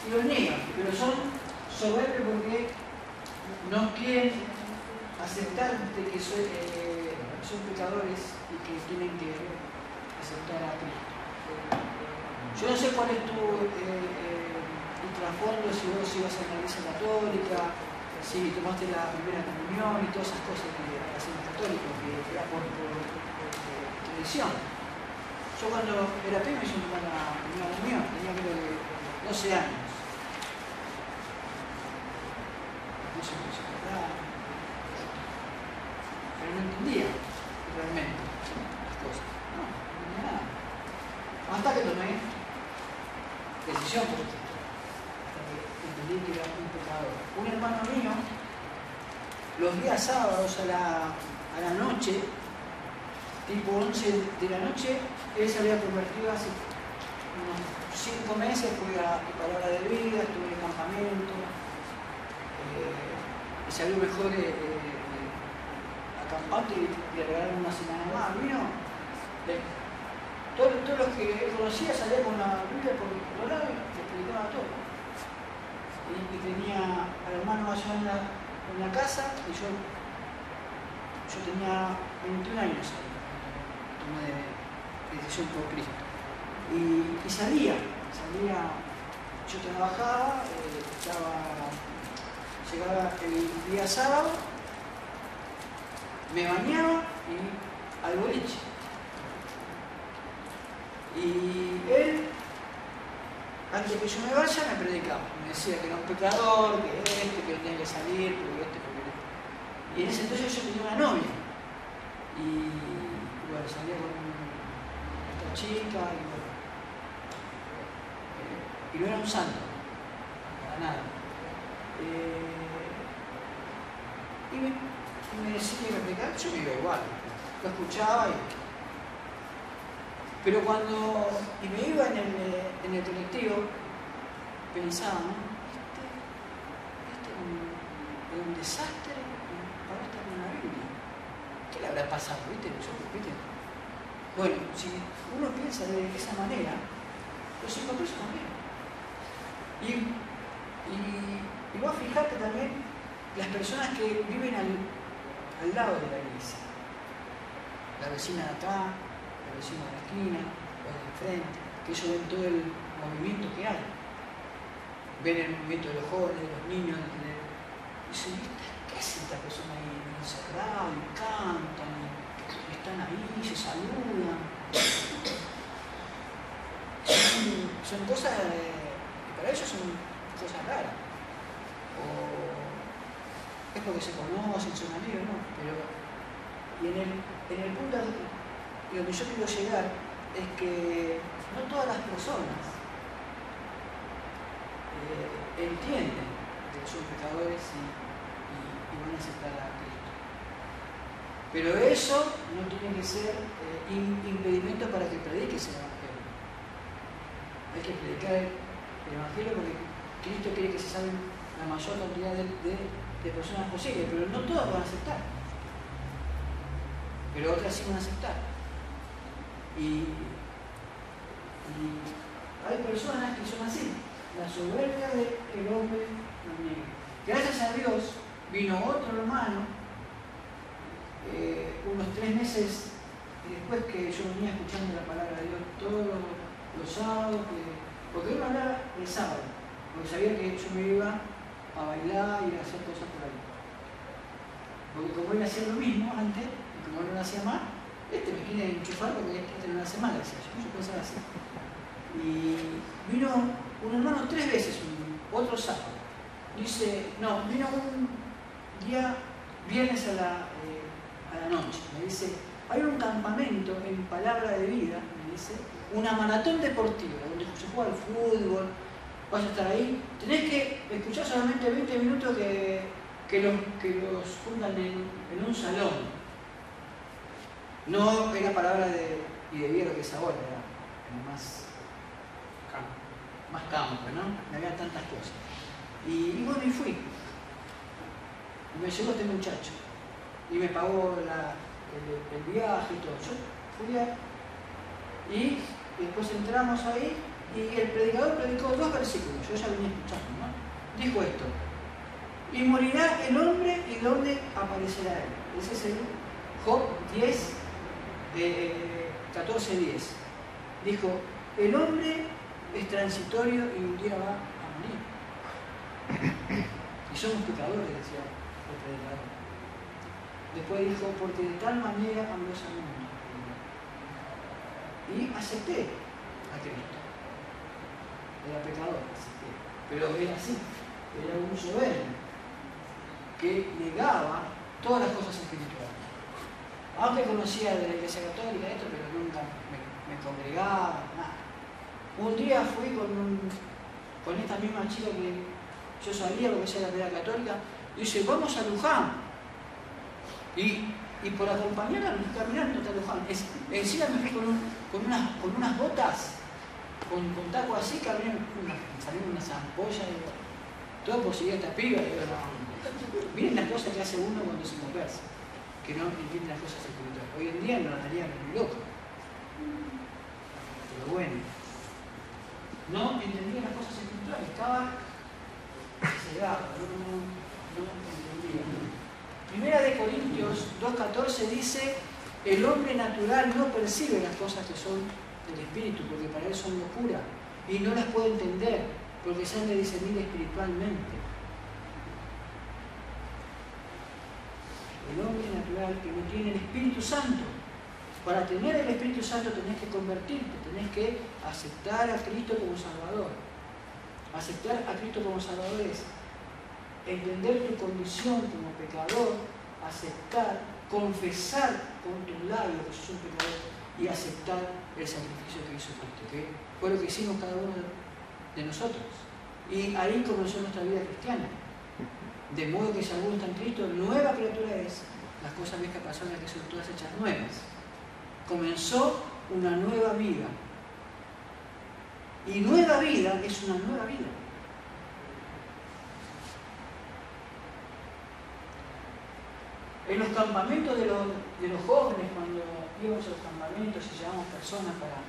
A: y los niegan, pero son soberbios porque no quieren aceptar de que eh, son pecadores y que tienen que aceptar a Cristo. Yo no sé cuál es tu, eh, eh, trasfondo, si vos ibas a una iglesia católica, si tomaste la primera comunión y todas esas cosas que hacen los católicos, que era por, por, por- tradición. Yo cuando era pequeño hice una primera comunión, tenía creo que 12 años. No sé qué se. Pero no entendía realmente las cosas. No, no entendía nada. Hasta que tomé decisión por esto. Hasta que entendí que era un pecador. Un hermano mío, los días sábados a la, a la noche, tipo 11 de la noche, él se había convertido hace unos 5 meses, fue a a Palabra de Vida, estuve en el campamento, eh, y salió mejor eh, eh, y le regalaron una semana más. Vino, todos, todos los que él conocía salían con la Biblia por otro lado y explicaba todo. Y, y tenía al hermano allá en la, casa y yo, yo tenía 21 años ahí, tomé decisión por Cristo. Y, y salía, salía, yo trabajaba, eh, estaba, llegaba el día sábado, me bañaba y al boliche. Y él, antes que yo me vaya, me predicaba. Me decía que era un pecador, que este, que tenía que salir, porque este, porque este. Y en ese entonces yo tenía una novia. Y bueno, salía con esta chica y bueno. Eh, y no era un santo, para nada. Eh, y me, me decía que me predicaba, yo me iba igual. Lo escuchaba y pero cuando y me iba en el, en el colectivo, pensaba, ¿no? Este, este es un, es un desastre para en la Biblia. ¿Qué le habrá pasado? ¿Viste? ¿viste? Bueno, si uno piensa de esa manera, los pesos también. Y, y, y vos fijate también las personas que viven al, al lado de la iglesia. La vecina de acá, la vecina de la esquina, los de enfrente, que ellos ven todo el movimiento que hay. Ven el movimiento de los jóvenes, de los niños, de, de- y dicen, "¿Esta- ¿qué hace esta persona ahí encerrada? Y cantan, están ahí, se saludan. Son, cosas que para ellos son cosas raras. O es porque se conocen, son amigos, ¿no? Pero, y en el, en el punto y donde yo quiero llegar es que no todas las personas eh, entienden que son pecadores y, van a aceptar a Cristo. Pero eso no tiene que ser eh, im- impedimento para que prediques el Evangelio. Hay que predicar el, el Evangelio porque Cristo quiere que se salven la mayor cantidad de personas posible, pero no todas van a aceptar. Pero otras sí van a aceptar. Y, hay personas que son así, la soberbia del hombre niega. Gracias a Dios vino otro hermano, eh, unos tres meses después que yo venía escuchando la palabra de Dios todos los, los sábados, que- porque uno hablaba el sábado, porque sabía que yo me iba a bailar y a hacer cosas por ahí. Porque como él hacía lo mismo antes, y como él no lo hacía más, este me quiere enchufar porque este lo hace mal, decía yo. Yo pensaba así. Y vino un hermano tres veces, otro sábado. Dice, no, vino un día, viernes a la, eh, a la noche. Me dice, hay un campamento en Palabra de Vida, me dice, una maratón deportiva, donde se juega al fútbol, vas a estar ahí. Tenés que escuchar solamente 20 minutos que, que, los, que los juntan en, en un salón. No era palabra de, y de lo que es ahora, era, más, campo, más campo, ¿no? No había tantas cosas. Y, y bueno, y fui. Y me llegó este muchacho. Y me pagó la- el, el viaje y todo. Yo fui a, y después entramos ahí y el predicador predicó dos versículos. Yo ya venía escuchando, ¿no? Dijo esto. Y morirá el hombre y donde aparecerá él. Ese es el Job 10, eh, 14, 10. Dijo, el hombre es transitorio y un día va a morir. Y somos pecadores, decía el predicador. Después dijo, porque de tal manera amó al mundo. Y acepté a Cristo. Era pecador, acepté. Pero era así, era un soberbio que negaba todas las cosas espirituales. Aunque conocía de la iglesia católica esto, pero nunca me, congregaba, nada. Un día fui con, un, con esta misma chica que yo sabía lo que sea la vida católica, y dice, vamos a Luján. Y, y por acompañarla caminando hasta Luján. Es, encima me fui con, con, unas, con unas botas, con, con tacos así, caminé, una, salieron unas ampollas, digo, todo por seguir a piba. Miren las cosas que hace uno cuando se conversa, que no entiende las cosas espirituales. Hoy en día no las haría ni loco. Pero bueno, no entendía las cosas espirituales, estaba cegado, no, no entendía. Primera de Corintios 2.14 dice, el hombre natural no percibe las cosas que son del espíritu, porque para él son locura, y no las puede entender, porque se han de discernir espiritualmente. El hombre natural que no tiene el Espíritu Santo. Para tener el Espíritu Santo tenés que convertirte, tenés que aceptar a Cristo como Salvador. Aceptar a Cristo como Salvador es entender tu condición como pecador, aceptar, confesar con tus labios que sos un pecador y aceptar el sacrificio que hizo Cristo, que fue lo que hicimos cada uno de nosotros. Y ahí comenzó nuestra vida cristiana. De modo que alguno está en Cristo, nueva criatura es. Las cosas viejas pasaron, que son todas hechas nuevas. Comenzó una nueva vida. Y nueva vida es una nueva vida. En los campamentos de los, jóvenes, cuando íbamos a los campamentos y llevábamos personas para,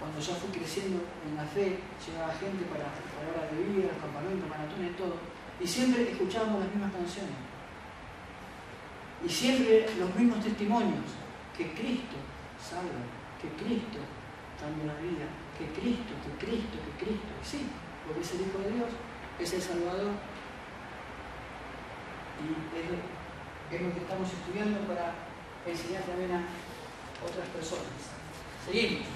A: cuando ya fui creciendo en la fe, llevaba gente para, hora de vida, los campamentos, maratones, todo, y siempre escuchábamos las mismas canciones. Y siempre los mismos testimonios, que Cristo salva, que Cristo cambia la vida, que Cristo, que Cristo, que Cristo, sí, porque es el Hijo de Dios, es el Salvador, y es lo, que estamos estudiando para enseñar también a otras personas. Seguimos.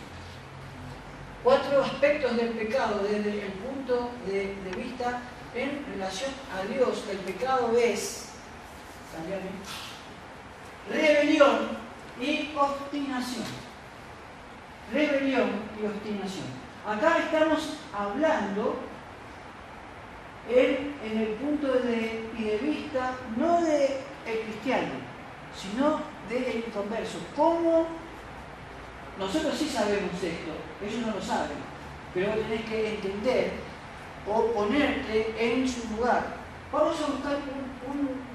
A: Cuatro aspectos del pecado desde el punto de vista en relación a Dios. El pecado es cambiarme, rebelión y obstinación. Rebelión y obstinación. Acá estamos hablando en, el punto de, de vista no del cristiano, sino del inconverso. ¿Cómo? Nosotros sí sabemos esto, ellos no lo saben, pero tenés que entender o ponerte en su lugar. Vamos a buscar un,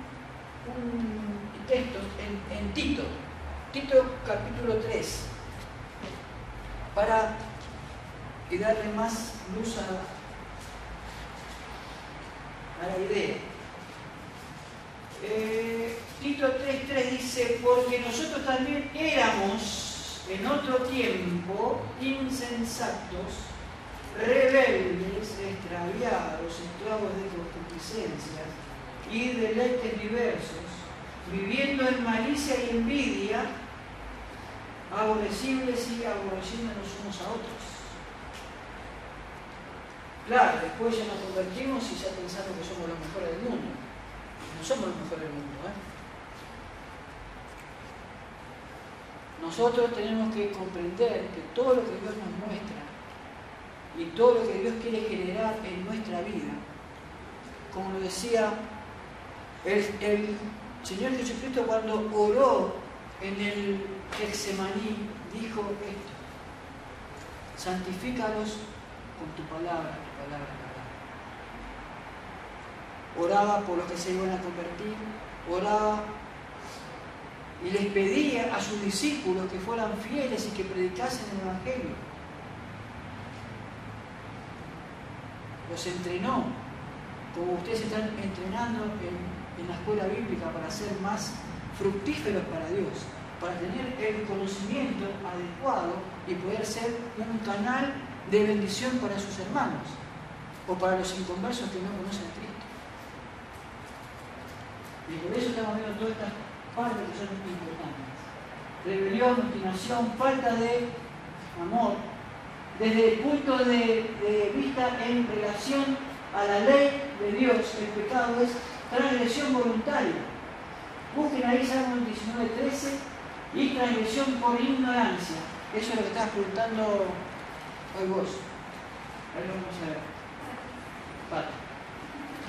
A: texto en, Tito, Tito capítulo 3, para darle más luz a, a la idea. Eh, Tito 3.3 dice, porque nosotros también éramos en otro tiempo insensatos, rebeldes, extraviados, esclavos de concupiscencias y deleites diversos, viviendo en malicia y envidia, aborrecibles y aborreciéndonos unos a otros. Claro, después ya nos convertimos y ya pensamos que somos los mejores del mundo. No somos los mejores del mundo, ¿eh? Nosotros tenemos que comprender que todo lo que Dios nos muestra y todo lo que Dios quiere generar en nuestra vida, como lo decía el, Señor Jesucristo cuando oró en el Getsemaní, dijo esto, santifícalos con tu palabra, tu palabra, palabra. Oraba por los que se iban a convertir, oraba y les pedía a sus discípulos que fueran fieles y que predicasen el Evangelio. Los entrenó, como ustedes están entrenando en, la escuela bíblica para ser más fructíferos para Dios, para tener el conocimiento adecuado y poder ser un canal de bendición para sus hermanos o para los inconversos que no conocen a Cristo. Y por eso estamos viendo todas estas partes que son importantes. Rebelión, obstinación, falta de amor, desde el punto de, vista en relación a la ley de Dios, el pecado es transgresión voluntaria. Busquen ahí Salmo 19.13 y transgresión por ignorancia. Eso es lo que estás preguntando hoy vos. Ahí lo vamos a ver. Vale.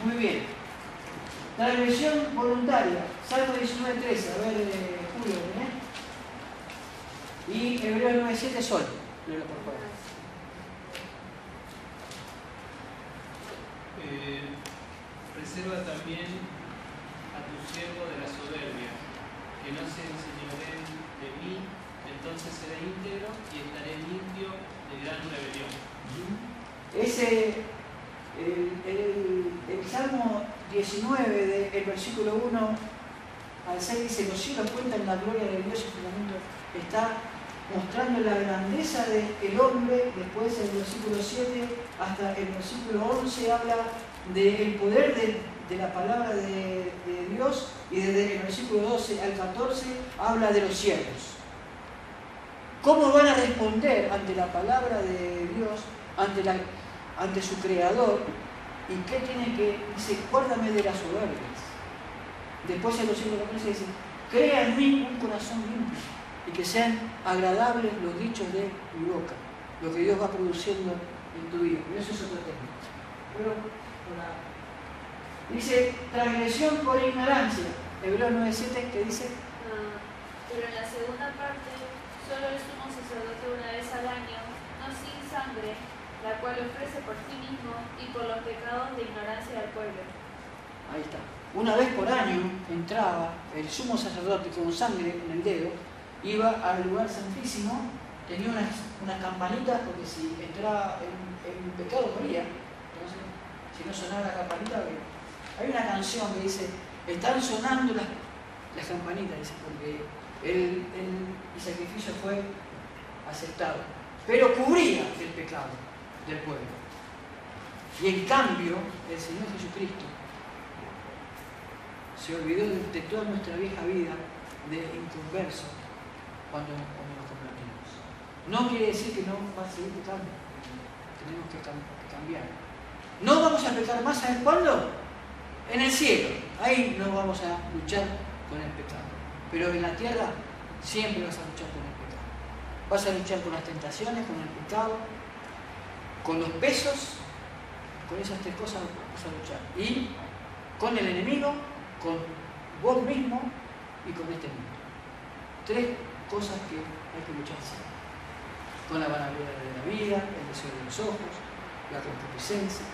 A: Muy bien. Transgresión voluntaria. Salmo 19.13. A ver, eh, Julio, ¿eh? Y Hebreo 9.7 Sol. Léelo por favor.
G: Eh, preserva también a tu siervo de la soberbia, que no se enseñoreen de mí, entonces seré íntegro y estaré limpio de gran rebelión.
A: Ese, el, Salmo 19, de- el versículo 1 al 6 dice, los cielos cuentan la gloria de Dios y fundamento está mostrando la grandeza del hombre, después el versículo 7 hasta el versículo 11 habla del poder de, de la palabra de, de Dios y desde el versículo 12 al 14 habla de los cielos. ¿Cómo van a responder ante la palabra de Dios, ante, la, ante su creador? ¿Y qué tienen que? Dice, guárdame de las soberbias. Después el versículo 14 dice, crea en mí un corazón limpio que sean agradables los dichos de mi boca, lo que Dios va produciendo en tu vida. Eso es otro tema. Pero, Dice, transgresión por ignorancia. Hebreo 9.7 que dice,
C: Ah, pero en la segunda parte, solo el sumo sacerdote una vez al año, no sin sangre, la cual ofrece por sí mismo y por los pecados de ignorancia del pueblo.
A: Ahí está. Una vez por año entraba el sumo sacerdote con sangre en el dedo, iba al lugar santísimo, tenía unas, unas campanitas, porque si entraba en, pecado moría. Entonces, si no sonaba la campanita, hay una canción que dice, están sonando las, las campanitas, dice, porque el, el- sacrificio fue aceptado, pero cubría el pecado del pueblo. Y en cambio, el Señor Jesucristo se olvidó de, de toda nuestra vieja vida de inconverso cuando, nos convertimos. No quiere decir que no va a seguir pecando, tenemos que, cam- que cambiar. No vamos a pecar más, ¿saben cuándo? En el cielo. Ahí no vamos a luchar con el pecado. Pero en la tierra siempre vas a luchar con el pecado. Vas a luchar con las tentaciones, con el pecado, con los pesos, con esas tres cosas vas a luchar. Y con el enemigo, con vos mismo y con este mundo. Tres cosas que hay que luchar siempre. Con la vanagloria de la vida, el deseo de los ojos, la concupiscencia.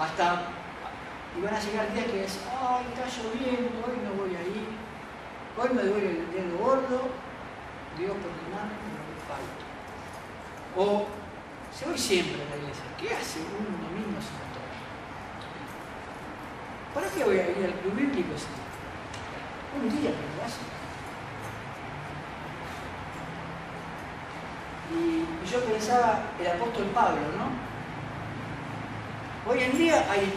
A: Hasta y van a llegar días que es, ay, está lloviendo, hoy no voy a ir, hoy me duele el dedo gordo, Dios perdoname, me falto. O se voy siempre a la iglesia, ¿qué hace un domingo sin? ¿Para qué voy a ir al club bíblico día? Un día que lo hace. Y, yo pensaba el apóstol Pablo, ¿no? Hoy en día hay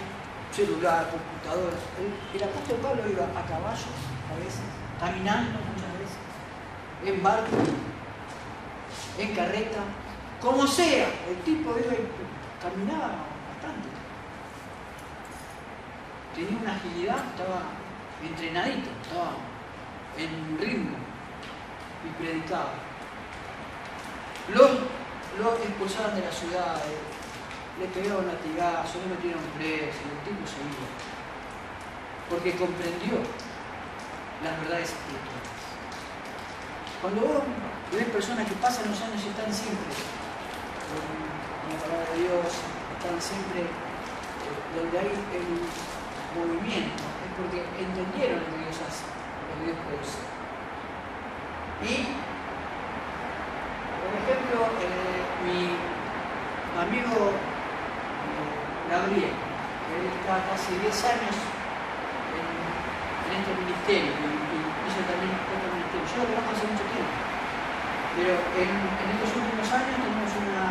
A: celular, computadora. El, el apóstol Pablo iba a caballo a veces, caminando muchas veces, en barco, en carreta, como sea, el tipo iba y caminaba bastante. Tenía una agilidad, estaba entrenadito, estaba en ritmo y predicaba. Los, los expulsaron de la ciudad, eh, le pegaron latigazos, le metieron preso, el tipo seguía. Porque comprendió las verdades espirituales. Cuando vos ves personas que pasan los años y están siempre con la palabra de Dios, están siempre eh, donde hay el movimiento, porque entendieron lo que Dios hace, lo que Dios produce. Y, por ejemplo, eh, mi amigo eh, Gabriel, él está casi 10 años en, este ministerio y, y hizo también otro ministerio. Yo lo conozco hace mucho tiempo, pero en, en estos últimos años tenemos una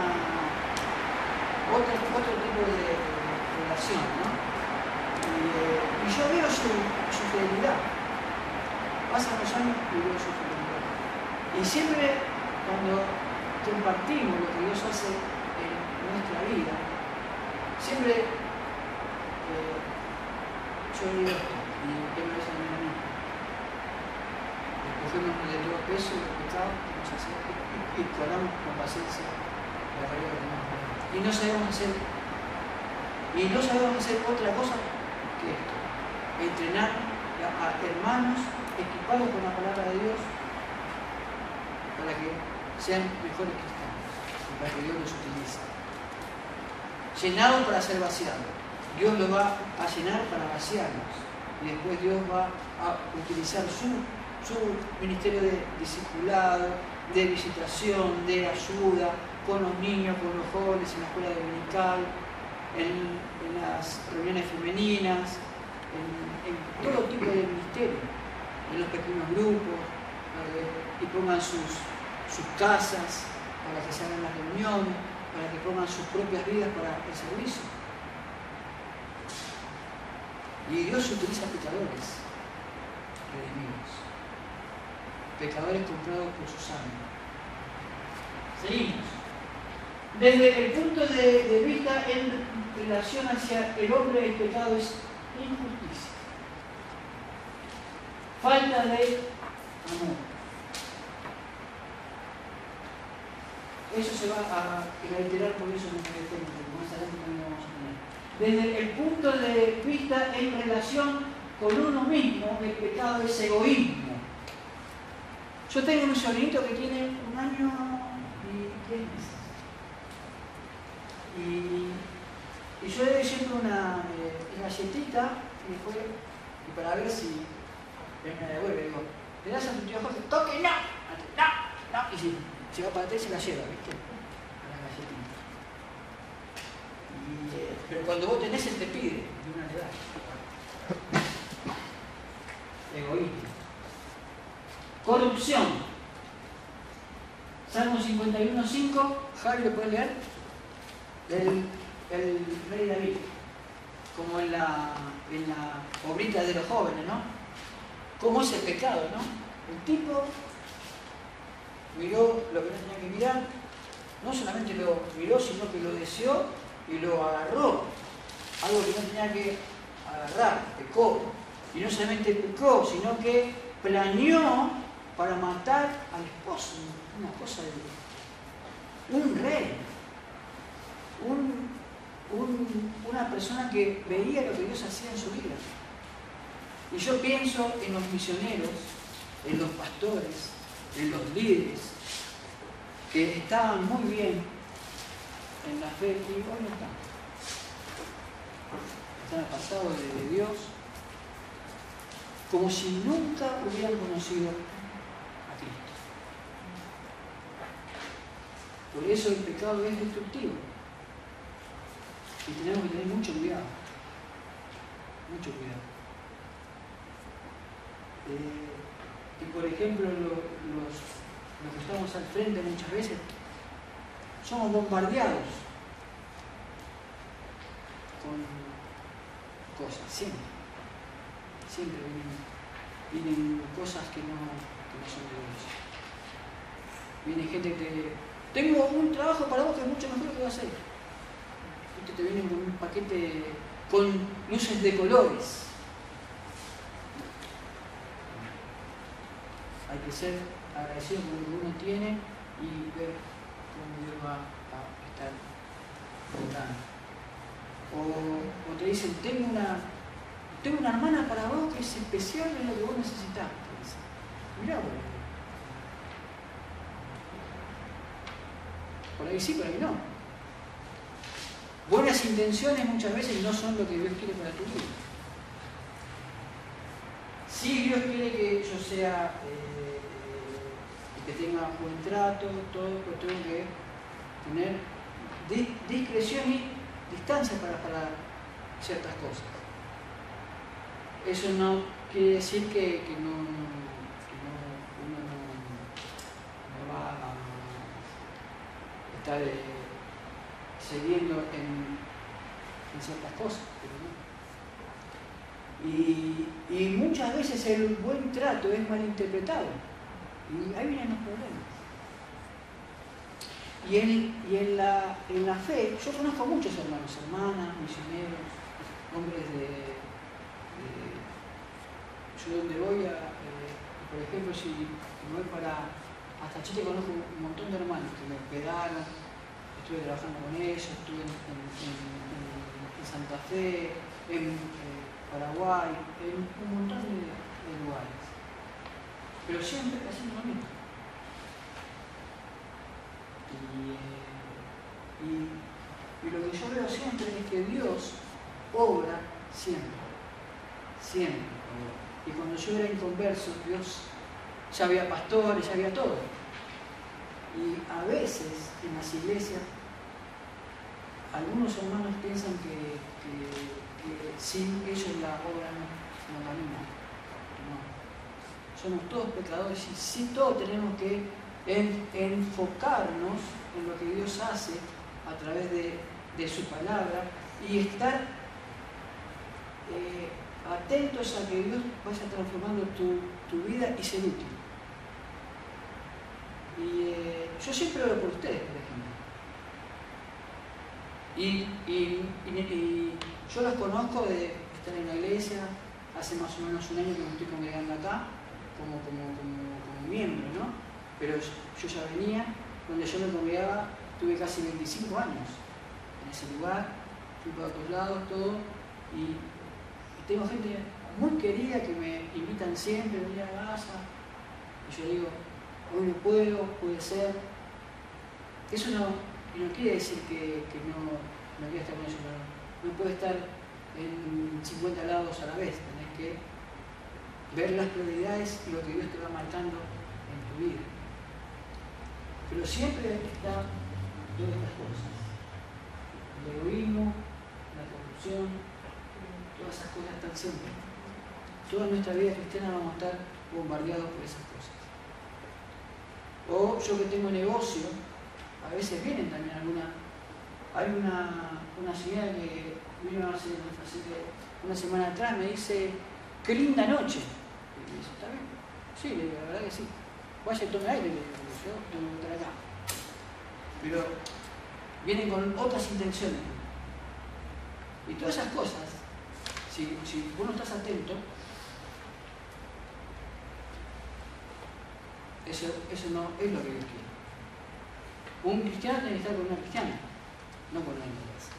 A: otro, otro tipo de, de relación, ¿no? Y yo veo su, su fidelidad. Pasan los años y veo su fidelidad. Y siempre cuando compartimos lo que Dios hace en nuestra vida, siempre eh, yo digo esto, y que me dicen a mí, de todo peso y pecado que nos hace y, corramos con paciencia la carrera que tenemos. Y no sabemos hacer, y no sabemos hacer otra cosa entrenar a hermanos equipados con la palabra de Dios para que sean mejores cristianos y para que Dios los utilice. Llenados para ser vaciados. Dios los va a llenar para vaciarlos. Y después Dios va a utilizar su, su ministerio de discipulado, de visitación, de ayuda con los niños, con los jóvenes en la escuela dominical, en, las reuniones femeninas, en, todo tipo de ministerio, en los pequeños grupos, y pongan sus, sus casas para que se hagan las reuniones, para que pongan sus propias vidas para el servicio. Y Dios utiliza pecadores redimidos, pecadores comprados por su sangre. Seguimos. Desde el punto de, vista en relación hacia el hombre, el pecado es injusticia, falta de amor. Eso se va a reiterar por eso el tema, más adelante también vamos a poner. Desde el punto de vista en relación con uno mismo, el pecado es egoísmo. Yo tengo un sobrinito que tiene un año y tres meses. Y, y yo le doy siempre una eh, galletita y después, y para ver si él me devuelve, digo, le das a tu tío Jorge, toque, no, no, no, y si se va para atrás se la lleva, ¿viste? A la galletita. Eh, pero cuando vos tenés, él te pide, de una le das. Egoísmo. Corrupción. Salmo 51.5, Javi lo puede leer. El, el rey David, como en la, en la obrita de los jóvenes, ¿no? ¿Cómo es el pecado, no? El tipo miró lo que no tenía que mirar, no solamente lo miró, sino que lo deseó y lo agarró. Algo que no tenía que agarrar, pecó. Y no solamente pecó, sino que planeó para matar al esposo. Una cosa de. Un rey. Un, un, una persona que veía lo que Dios hacía en su vida. Y yo pienso en los misioneros, en los pastores, en los líderes, que estaban muy bien en la fe y hoy no están. Están apartados de Dios, como si nunca hubieran conocido a Cristo. Por eso el pecado es destructivo. Y tenemos que tener mucho cuidado. Mucho cuidado. Eh, y por ejemplo, lo, los, los que estamos al frente muchas veces somos bombardeados con cosas, siempre. Siempre vienen, vienen cosas que no, que no son de Dios. Viene gente que tengo un trabajo para vos que es mucho mejor que va a hacer. Y te vienen con un paquete con luces de colores. Hay que ser agradecido por lo que uno tiene y ver cómo Dios va a estar obrando. O, o, te dicen, tengo una, tengo una hermana para vos que es especial en lo que vos necesitas. Mirá, por ahí. Por ahí sí, por ahí no. Buenas intenciones muchas veces no son lo que Dios quiere para tu vida. Si Dios quiere que yo sea, eh, que tenga buen trato, todo, pero tengo que tener di discreción y distancia para, para ciertas cosas. Eso no quiere decir que, que, no, uno no, no, va a estar eh, cediendo en, en, ciertas cosas. No. Y, y muchas veces el buen trato es malinterpretado. Y ahí vienen los problemas. Y en, y en, la, en la fe, yo conozco muchos hermanos, hermanas, misioneros, hombres de, yo donde voy a, eh, por ejemplo, si voy para hasta Chile conozco un montón de hermanos que me hospedaron, estuve trabajando con ellos, estuve en, en- en- Santa Fe, en eh, Paraguay, en un montón de, lugares. Pero siempre haciendo lo mismo. Y, eh, y- y lo que yo veo siempre es que Dios obra siempre. Siempre. Y cuando yo era inconverso, Dios ya había pastores, ya había todo. Y a veces en las iglesias, algunos hermanos piensan que, que- que sin ellos la obra no, camina. No. Somos todos pecadores y sí todos tenemos que en- enfocarnos en lo que Dios hace a través de, su palabra y estar eh, atentos a que Dios vaya transformando tu, vida y ser útil. Y eh, yo siempre oro por ustedes. Y, y- yo los conozco de estar en la iglesia, hace más o menos un año que me estoy congregando acá, como, como, como, miembro, ¿no? Pero yo ya venía, donde yo me congregaba, tuve casi 25 años en ese lugar, fui para otros lados, todo, y, tengo gente muy querida que me invitan siempre a venir a y yo digo, hoy no puedo, puede ser. Eso no, no quiere decir que, no, no quiera estar con ellos, pero no puede estar en 50 lados a la vez, tenés que ver las prioridades y lo que Dios te va marcando en tu vida. Pero siempre está todas estas cosas. El egoísmo, la corrupción, todas esas cosas están siempre. Toda nuestra vida cristiana vamos a estar bombardeados por esas cosas. O yo que tengo negocio, a veces vienen también alguna. Hay una, una señora que vino hace, hace una semana atrás, me dice, qué linda noche. Y me dice, ¿está bien? Sí, la verdad que sí. Vaya tome aire, le digo, yo tengo que estar acá. Pero vienen con otras intenciones. Y todas esas cosas, si, si vos no estás atento, eso, eso no es lo que Dios quiere. Un cristiano tiene que estar con una cristiana, no con una iglesia.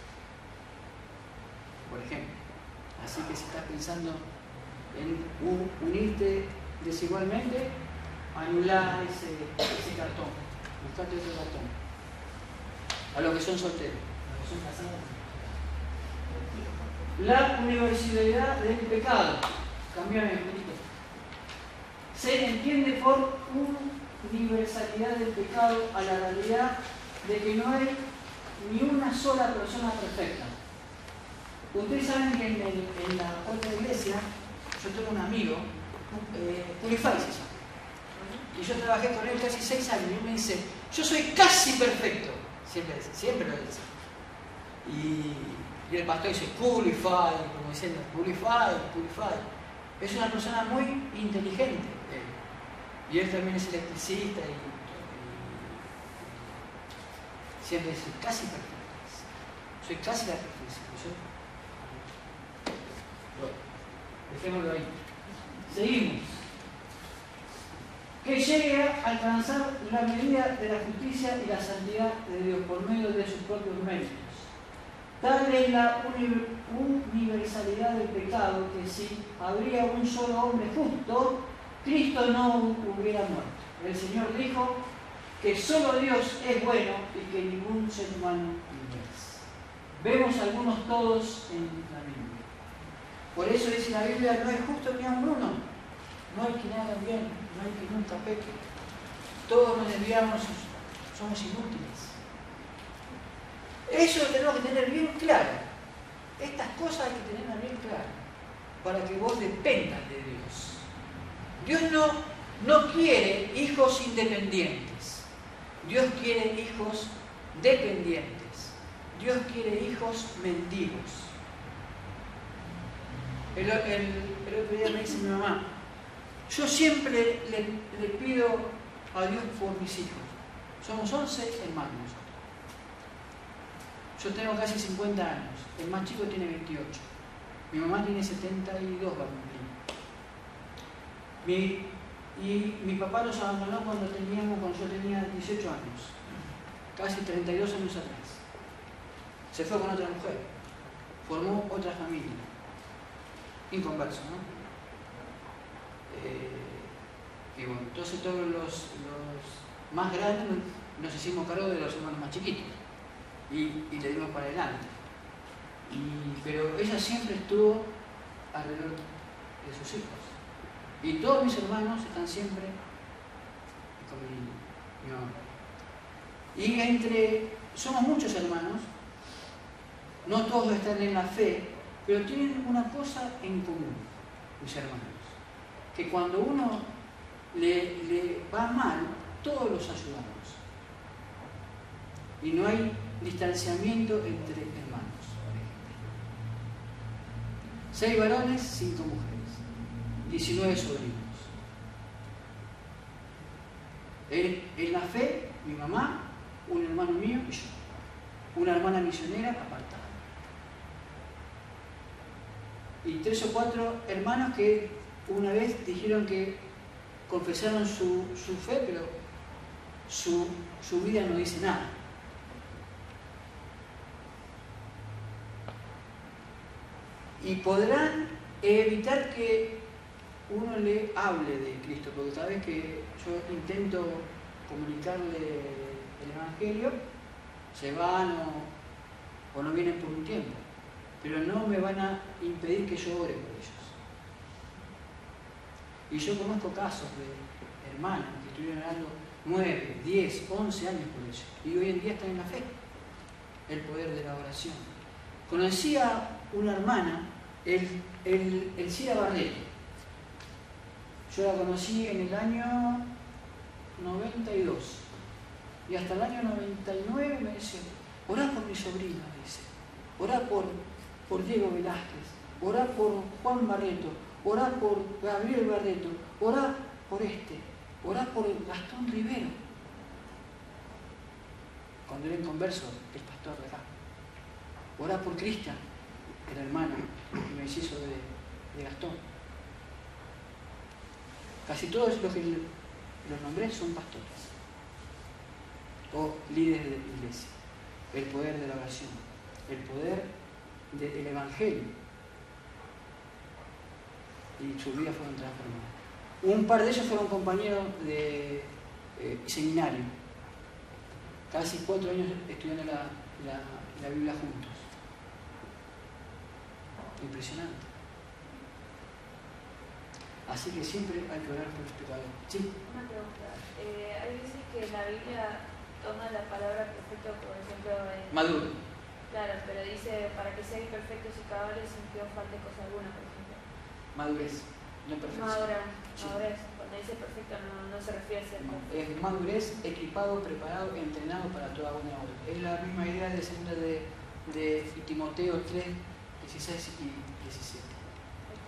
A: Por ejemplo. Así que si estás pensando en unirte desigualmente, anulá ese, ese cartón, buscate otro cartón. A los que son solteros, a los que son casados. La universalidad del pecado. Cambiame un poquito. Se entiende por universalidad del pecado a la realidad de que no hay ni una sola persona perfecta. Ustedes saben que en, la otra iglesia, yo tengo un amigo, eh, Purify y yo trabajé con él casi seis años, y él me dice, yo soy casi perfecto, siempre, siempre lo dice. Y, y el pastor dice, Purify, como diciendo, Purify, Purify. Es una persona muy inteligente. Y él también es electricista y, y siempre dice, casi perfecto. Soy casi la perfección. Bueno, dejémoslo ahí. Seguimos. Que llegue a alcanzar la medida de la justicia y la santidad de Dios por medio de sus propios méritos. Tal es la uni- universalidad del pecado que si habría un solo hombre justo, Cristo no hubiera muerto. El Señor dijo que solo Dios es bueno y que ningún ser humano lo es. Vemos algunos todos en la Biblia. Por eso dice la Biblia, no hay justo ni aun uno. No hay quien haga bien, no hay quien nunca peque. Todos nos desviamos, somos inútiles. Eso lo tenemos que tener bien claro. Estas cosas hay que tenerlas bien claras para que vos dependas de Dios. Dios no, no quiere hijos independientes. Dios quiere hijos dependientes. Dios quiere hijos mendigos. El, otro día me dice mi mamá, yo siempre le, pido a Dios por mis hijos. Somos 11 hermanos. Yo tengo casi 50 años, el más chico tiene 28. Mi mamá tiene 72 va a cumplir. Mi, y mi papá nos abandonó cuando, teníamos, cuando yo tenía 18 años, casi 32 años atrás. Se fue con otra mujer, formó otra familia. Inconverso, ¿no? Eh, y bueno, entonces todos los, los más grandes nos- hicimos cargo de los hermanos más chiquitos y, y le dimos para adelante. Y- pero ella siempre estuvo alrededor de sus hijos. Y todos mis hermanos están siempre con mi, mi. Y entre, somos muchos hermanos, no todos están en la fe, pero tienen una cosa en común, mis hermanos, que cuando uno le, le va mal, todos los ayudamos. Y no hay distanciamiento entre hermanos, por ejemplo. Seis varones, cinco mujeres, 19 sobrinos. En, la fe, mi mamá, un hermano mío y yo. Una hermana misionera apartada. Y tres o cuatro hermanos que una vez dijeron que confesaron su, su fe, pero su, su vida no dice nada. Y podrán evitar que uno le hable de Cristo, porque vez que yo intento comunicarle el Evangelio, se van o, no vienen por un tiempo, pero no me van a impedir que yo ore por ellos. Y yo conozco casos de hermanos que estuvieron orando 9, 10, 11 años por ellos, y hoy en día están en la fe, el poder de la oración. Conocí a una hermana, el, el, el Barreto, yo la conocí en el año 92. Y hasta el año 99 me dice, orá por mi sobrina, dice. Orá por, por Diego Velázquez. Orá por Juan Barreto. Orá por Gabriel Barreto. Orá por este. Orá por Gastón Rivero. Cuando era en converso, el pastor de acá. Orá por Cristian, el hermano que me hizo de, de Gastón. Casi todos los que los nombré son pastores o líderes de la iglesia. El poder de la oración, el poder del evangelio. Y sus vidas fueron transformadas. Un par de ellos fueron compañeros de eh, seminario. Casi cuatro años estudiando la, Biblia juntos. Impresionante. Así que siempre hay que orar por los pecadores. Sí.
C: Una pregunta. Eh, hay veces que la Biblia toma la palabra perfecto, por ejemplo, en...
A: Maduro.
C: Claro, pero dice para que sean perfectos y cabales sin que os falte cosa alguna, por ejemplo.
A: Madurez, no perfección.
C: Madura,
A: Sí.
C: madurez. Cuando dice perfecto no, no se refiere a ser perfecto.
A: Es madurez, equipado, preparado, entrenado para toda buena obra. Es la misma idea de segunda de, de Timoteo 3, 16 y 17.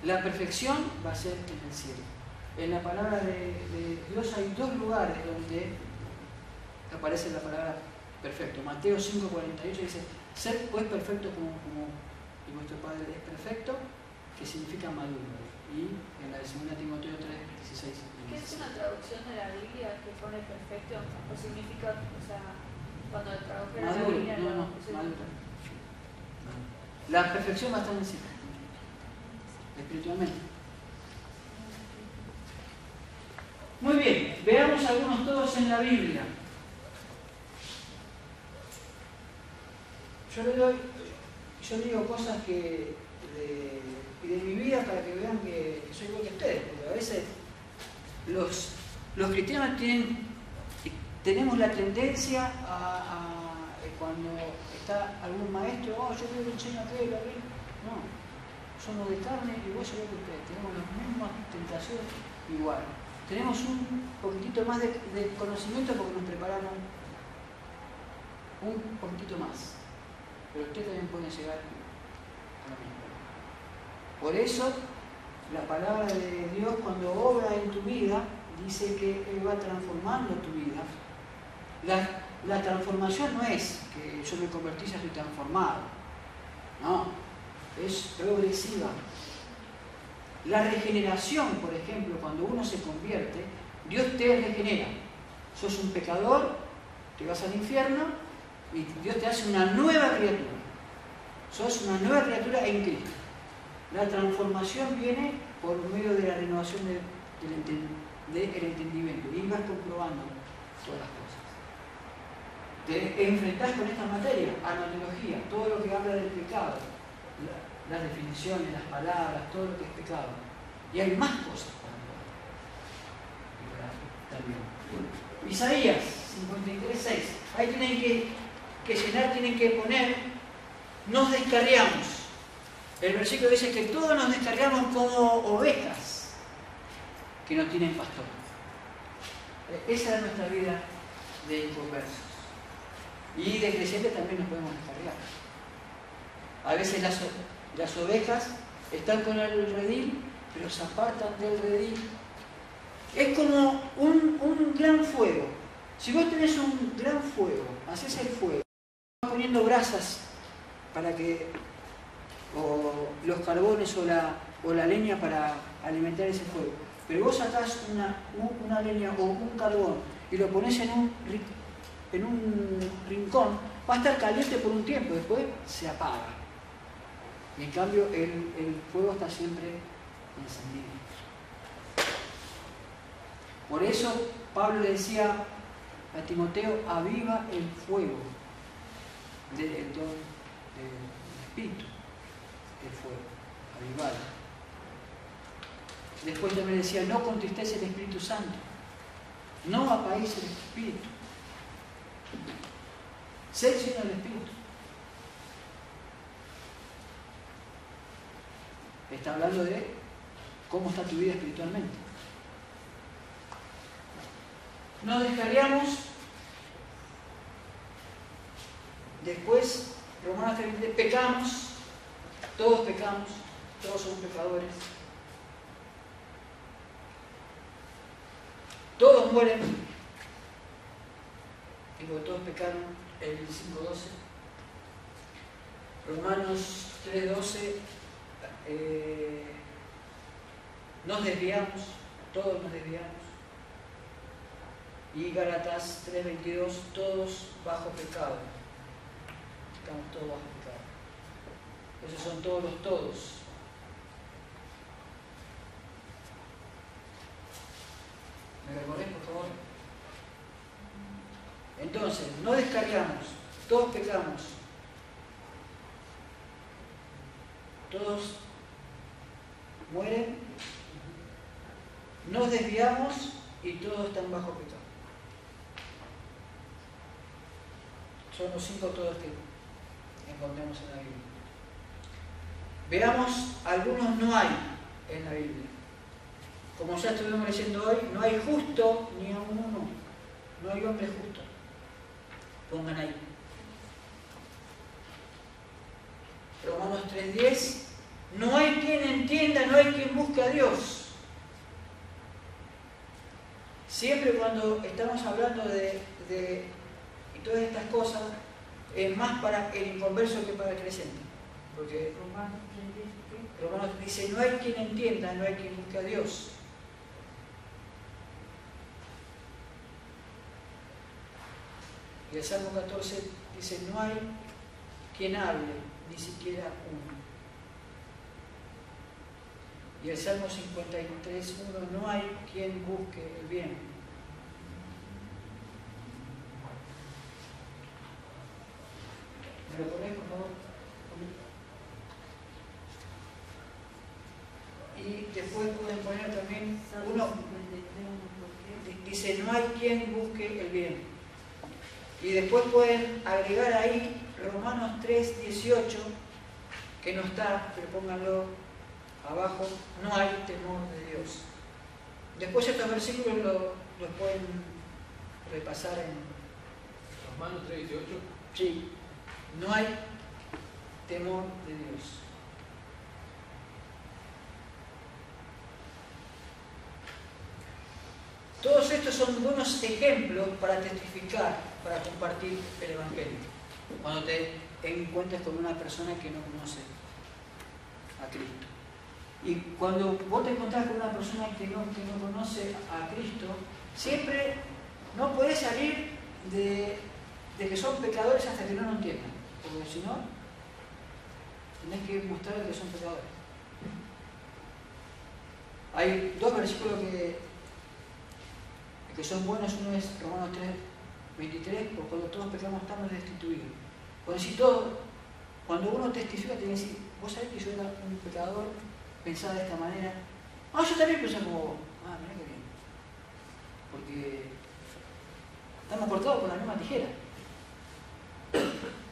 A: La perfección va a ser en el cielo. En la palabra de, de Dios hay dos lugares donde aparece la palabra perfecto. Mateo 5:48 dice, sed pues perfecto como, como y vuestro Padre es perfecto, que significa maduro. Y en la de 2 Timoteo 3, 16 y
C: ¿Qué es
A: 17.
C: una traducción de la Biblia que pone perfecto? ¿O significa, o sea, cuando tradujeron la
A: Maduro,
C: Biblia
A: no, no,
C: pusieron-
A: maduro. La perfección va a estar en sí, espiritualmente. Muy bien, veamos algunos todos en la Biblia. Yo le doy, yo digo cosas que de, de mi vida para que vean que, soy igual que ustedes, porque a veces los, los cristianos tienen, tenemos la tendencia a, eh, cuando está algún maestro, oh, yo que enseño aquello, aquello. No, somos de carne y igual que ustedes, tenemos las mismas tentaciones igual. Tenemos un poquitito más de, conocimiento porque nos prepararon un poquitito más. Pero usted también puede llegar a lo mismo. Por eso la palabra de Dios cuando obra en tu vida, dice que Él va transformando tu vida. La, la transformación no es que yo me convertí y ya estoy transformado. No, es progresiva. La regeneración, por ejemplo, cuando uno se convierte, Dios te regenera. Sos un pecador, te vas al infierno y Dios te hace una nueva criatura. Sos una nueva criatura en Cristo. La transformación viene por medio de la renovación de- del del entendimiento y vas comprobando todas las cosas. Te enfrentás con esta materia, anatología, todo lo que habla del pecado, las definiciones, las palabras, todo lo que es pecado. Y hay más cosas para también. Isaías 53.6. Ahí tienen que, llenar, tienen que poner, nos descarriamos. El versículo dice que todos nos descargamos como ovejas que no tienen pastor. E- Esa es nuestra vida de inconversos. Y de creyentes también nos podemos descargar. A veces las, las ovejas están con el redil, pero se apartan del redil. Es como un, un gran fuego. Si vos tenés un gran fuego, haces el fuego, vas poniendo brasas para que o los carbones o la, o la leña para alimentar ese fuego. Pero vos sacás una, un- una leña o un carbón y lo pones en un, en un rincón, va a estar caliente por un tiempo, después se apaga. Y en cambio el, fuego está siempre encendido. Por eso Pablo le decía a Timoteo, aviva el fuego del don del Espíritu el fuego, avivar. Después también decía, no contristéis el Espíritu Santo, no apaguéis el Espíritu. Sed lleno del Espíritu. Está hablando de cómo está tu vida espiritualmente. Nos descarriamos. Después, Romanos 33, pecamos. Todos pecamos, todos somos pecadores. Todos mueren. Digo, todos pecaron el 5.12. Romanos 3.12. eh, nos desviamos, todos nos desviamos. Y Gálatas 3.22, todos bajo pecado. Estamos todos bajo pecado. Esos son todos los todos. ¿Me recordés, por favor? Entonces, no descargamos, todos pecamos, todos mueren, nos desviamos y todos están bajo pecado. Son los cinco todos que encontramos en la Biblia. Veamos, algunos no hay en la Biblia. Como ya estuvimos leyendo hoy, no hay justo ni a uno. No hay hombre justo. Pongan ahí. Romanos 3.10. No hay quien entienda, no hay quien busque a Dios. Siempre cuando estamos hablando de, todas estas cosas, es más para el inconverso que para el creyente. Porque Romanos dice, no hay quien entienda, no hay quien busque a Dios. Y el Salmo 14 dice, no hay quien hable, ni siquiera uno. Y el Salmo 53, 1, no hay quien busque el bien. ¿Me lo ponéis, por favor? Y después pueden poner también uno, dice, no hay quien busque el bien. Y después pueden agregar ahí Romanos 3, 18, que no está, pero pónganlo abajo, no hay temor de Dios. Después estos versículos los lo pueden repasar en...
I: Romanos 3.18.
A: Sí, no hay temor de Dios. Todos estos son buenos ejemplos para testificar, para compartir el Evangelio. Cuando te encuentres con una persona que no conoce a Cristo. Y cuando vos te encontrás con una persona que no, que no conoce a Cristo, siempre no podés salir de, de que son pecadores hasta que no lo entiendan. Porque si no, tenés que mostrarles que son pecadores. Hay dos versículos que, que son buenos. Uno es Romanos 3, 23, porque cuando todos pecamos estamos destituidos. Cuando, si todo, cuando uno testifica, tiene que decir, vos sabés que yo era un pecador, pensaba de esta manera. Ah, yo también pensaba como vos. Ah, mirá qué bien. Porque estamos cortados por la misma tijera.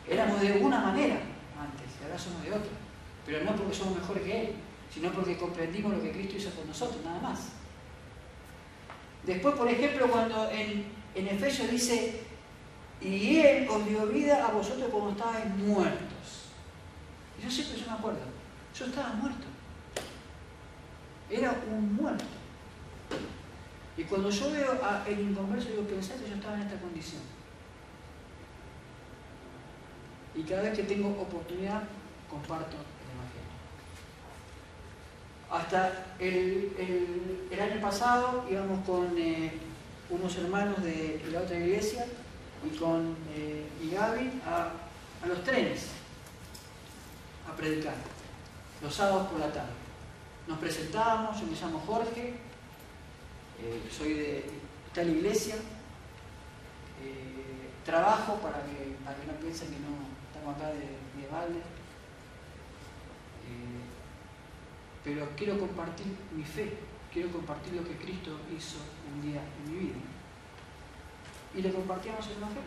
A: Éramos de una manera antes, y ahora somos de otra. Pero no porque somos mejores que Él, sino porque comprendimos lo que Cristo hizo por nosotros, nada más. Después, por ejemplo, cuando en, en Efesios dice, y Él os dio vida a vosotros cuando estabais muertos. Y yo siempre yo me acuerdo, yo estaba muerto. Era un muerto. Y cuando yo veo el inconverso, digo, pensé que yo estaba en esta condición. Y cada vez que tengo oportunidad, comparto el Evangelio. Hasta el, el- año pasado íbamos con eh, unos hermanos de la otra iglesia y con eh, y Gaby a los trenes a predicar, los sábados por la tarde. Nos presentábamos, yo me llamo Jorge, eh, soy de tal iglesia, eh, trabajo para que, para que no piensen que no estamos acá de, de balde. Eh, pero quiero compartir mi fe, quiero compartir lo que Cristo hizo un día en mi vida. Y le compartíamos el Evangelio.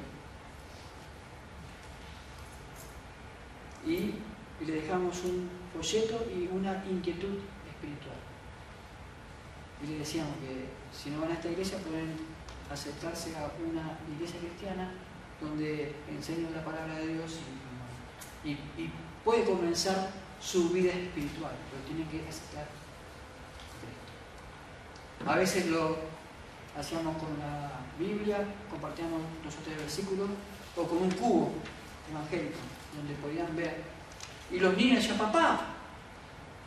A: Y, y le dejamos un folleto y una inquietud espiritual. Y le decíamos que si no van a esta iglesia pueden acercarse a una iglesia cristiana donde enseñan la palabra de Dios y, puede comenzar su vida espiritual, pero tiene que aceptar Cristo. A veces lo hacíamos con la Biblia, compartíamos dos o tres versículos, o con un cubo evangélico, donde podían ver. Y los niños decían, papá,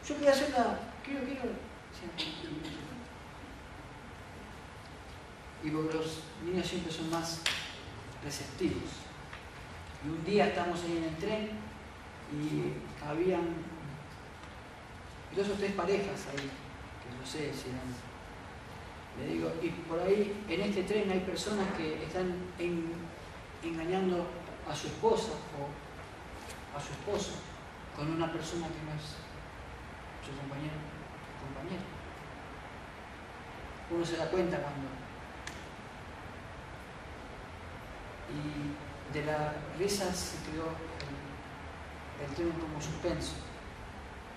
A: yo quería hacer la... Quiero, quiero. Y porque los niños siempre son más receptivos. Y un día estamos ahí en el tren y habían dos o tres parejas ahí, que no sé si eran. Le digo, y por ahí en este tren hay personas que están en- engañando a su esposa o a su esposo con una persona que no es su compañero o compañera. Uno se da cuenta cuando y de la risa se creó el, tren como suspenso.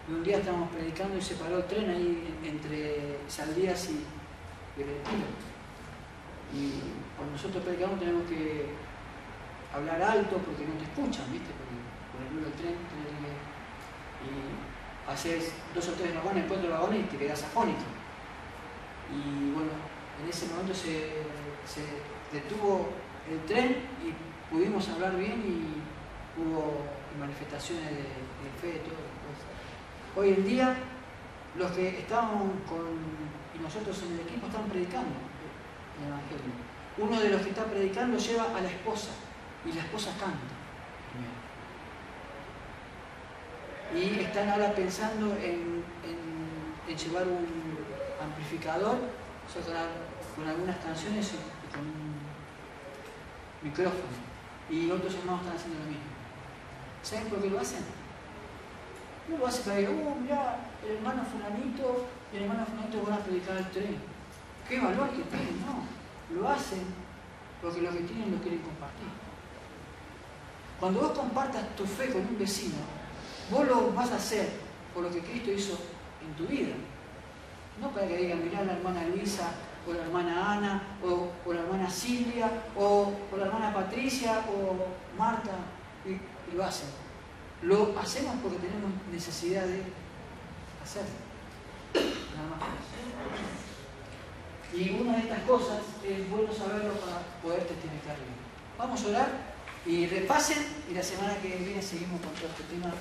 A: Y un día estábamos predicando y se paró el tren ahí en- entre Saldías y, Retiro. Y cuando nosotros predicamos tenemos que hablar alto porque no te escuchan, ¿viste? Porque por el del tren que y haces dos o tres vagones, cuatro vagones y te quedas afónico. Y bueno, en ese momento se, se detuvo el tren y pudimos hablar bien y hubo manifestaciones de, fe, todo. pues. Hoy en día, los que estábamos con, y nosotros en el equipo están predicando el Evangelio. Uno de los que está predicando lleva a la esposa y la esposa canta primero. Y están ahora pensando en, llevar un amplificador, con, algunas canciones y con un micrófono. Y otros hermanos están haciendo lo mismo. ¿Saben por qué lo hacen? No lo hacen para decir, oh, mirá, el hermano fulanito y el hermano fulanito van a predicar el tren. ¿Qué valor que tienen? No, lo hacen porque lo que tienen lo quieren compartir. Cuando vos compartas tu fe con un vecino, vos lo vas a hacer por lo que Cristo hizo en tu vida. No para que digan, mirá la hermana Luisa, o la hermana Ana, o, la hermana Silvia, o, la hermana Patricia, o Marta, y, lo hacen. Lo hacemos porque tenemos necesidad de hacerlo. Nada más. Y una de estas cosas es bueno saberlo para poder testificar bien. Vamos a orar y repasen y la semana que viene seguimos con todo este tema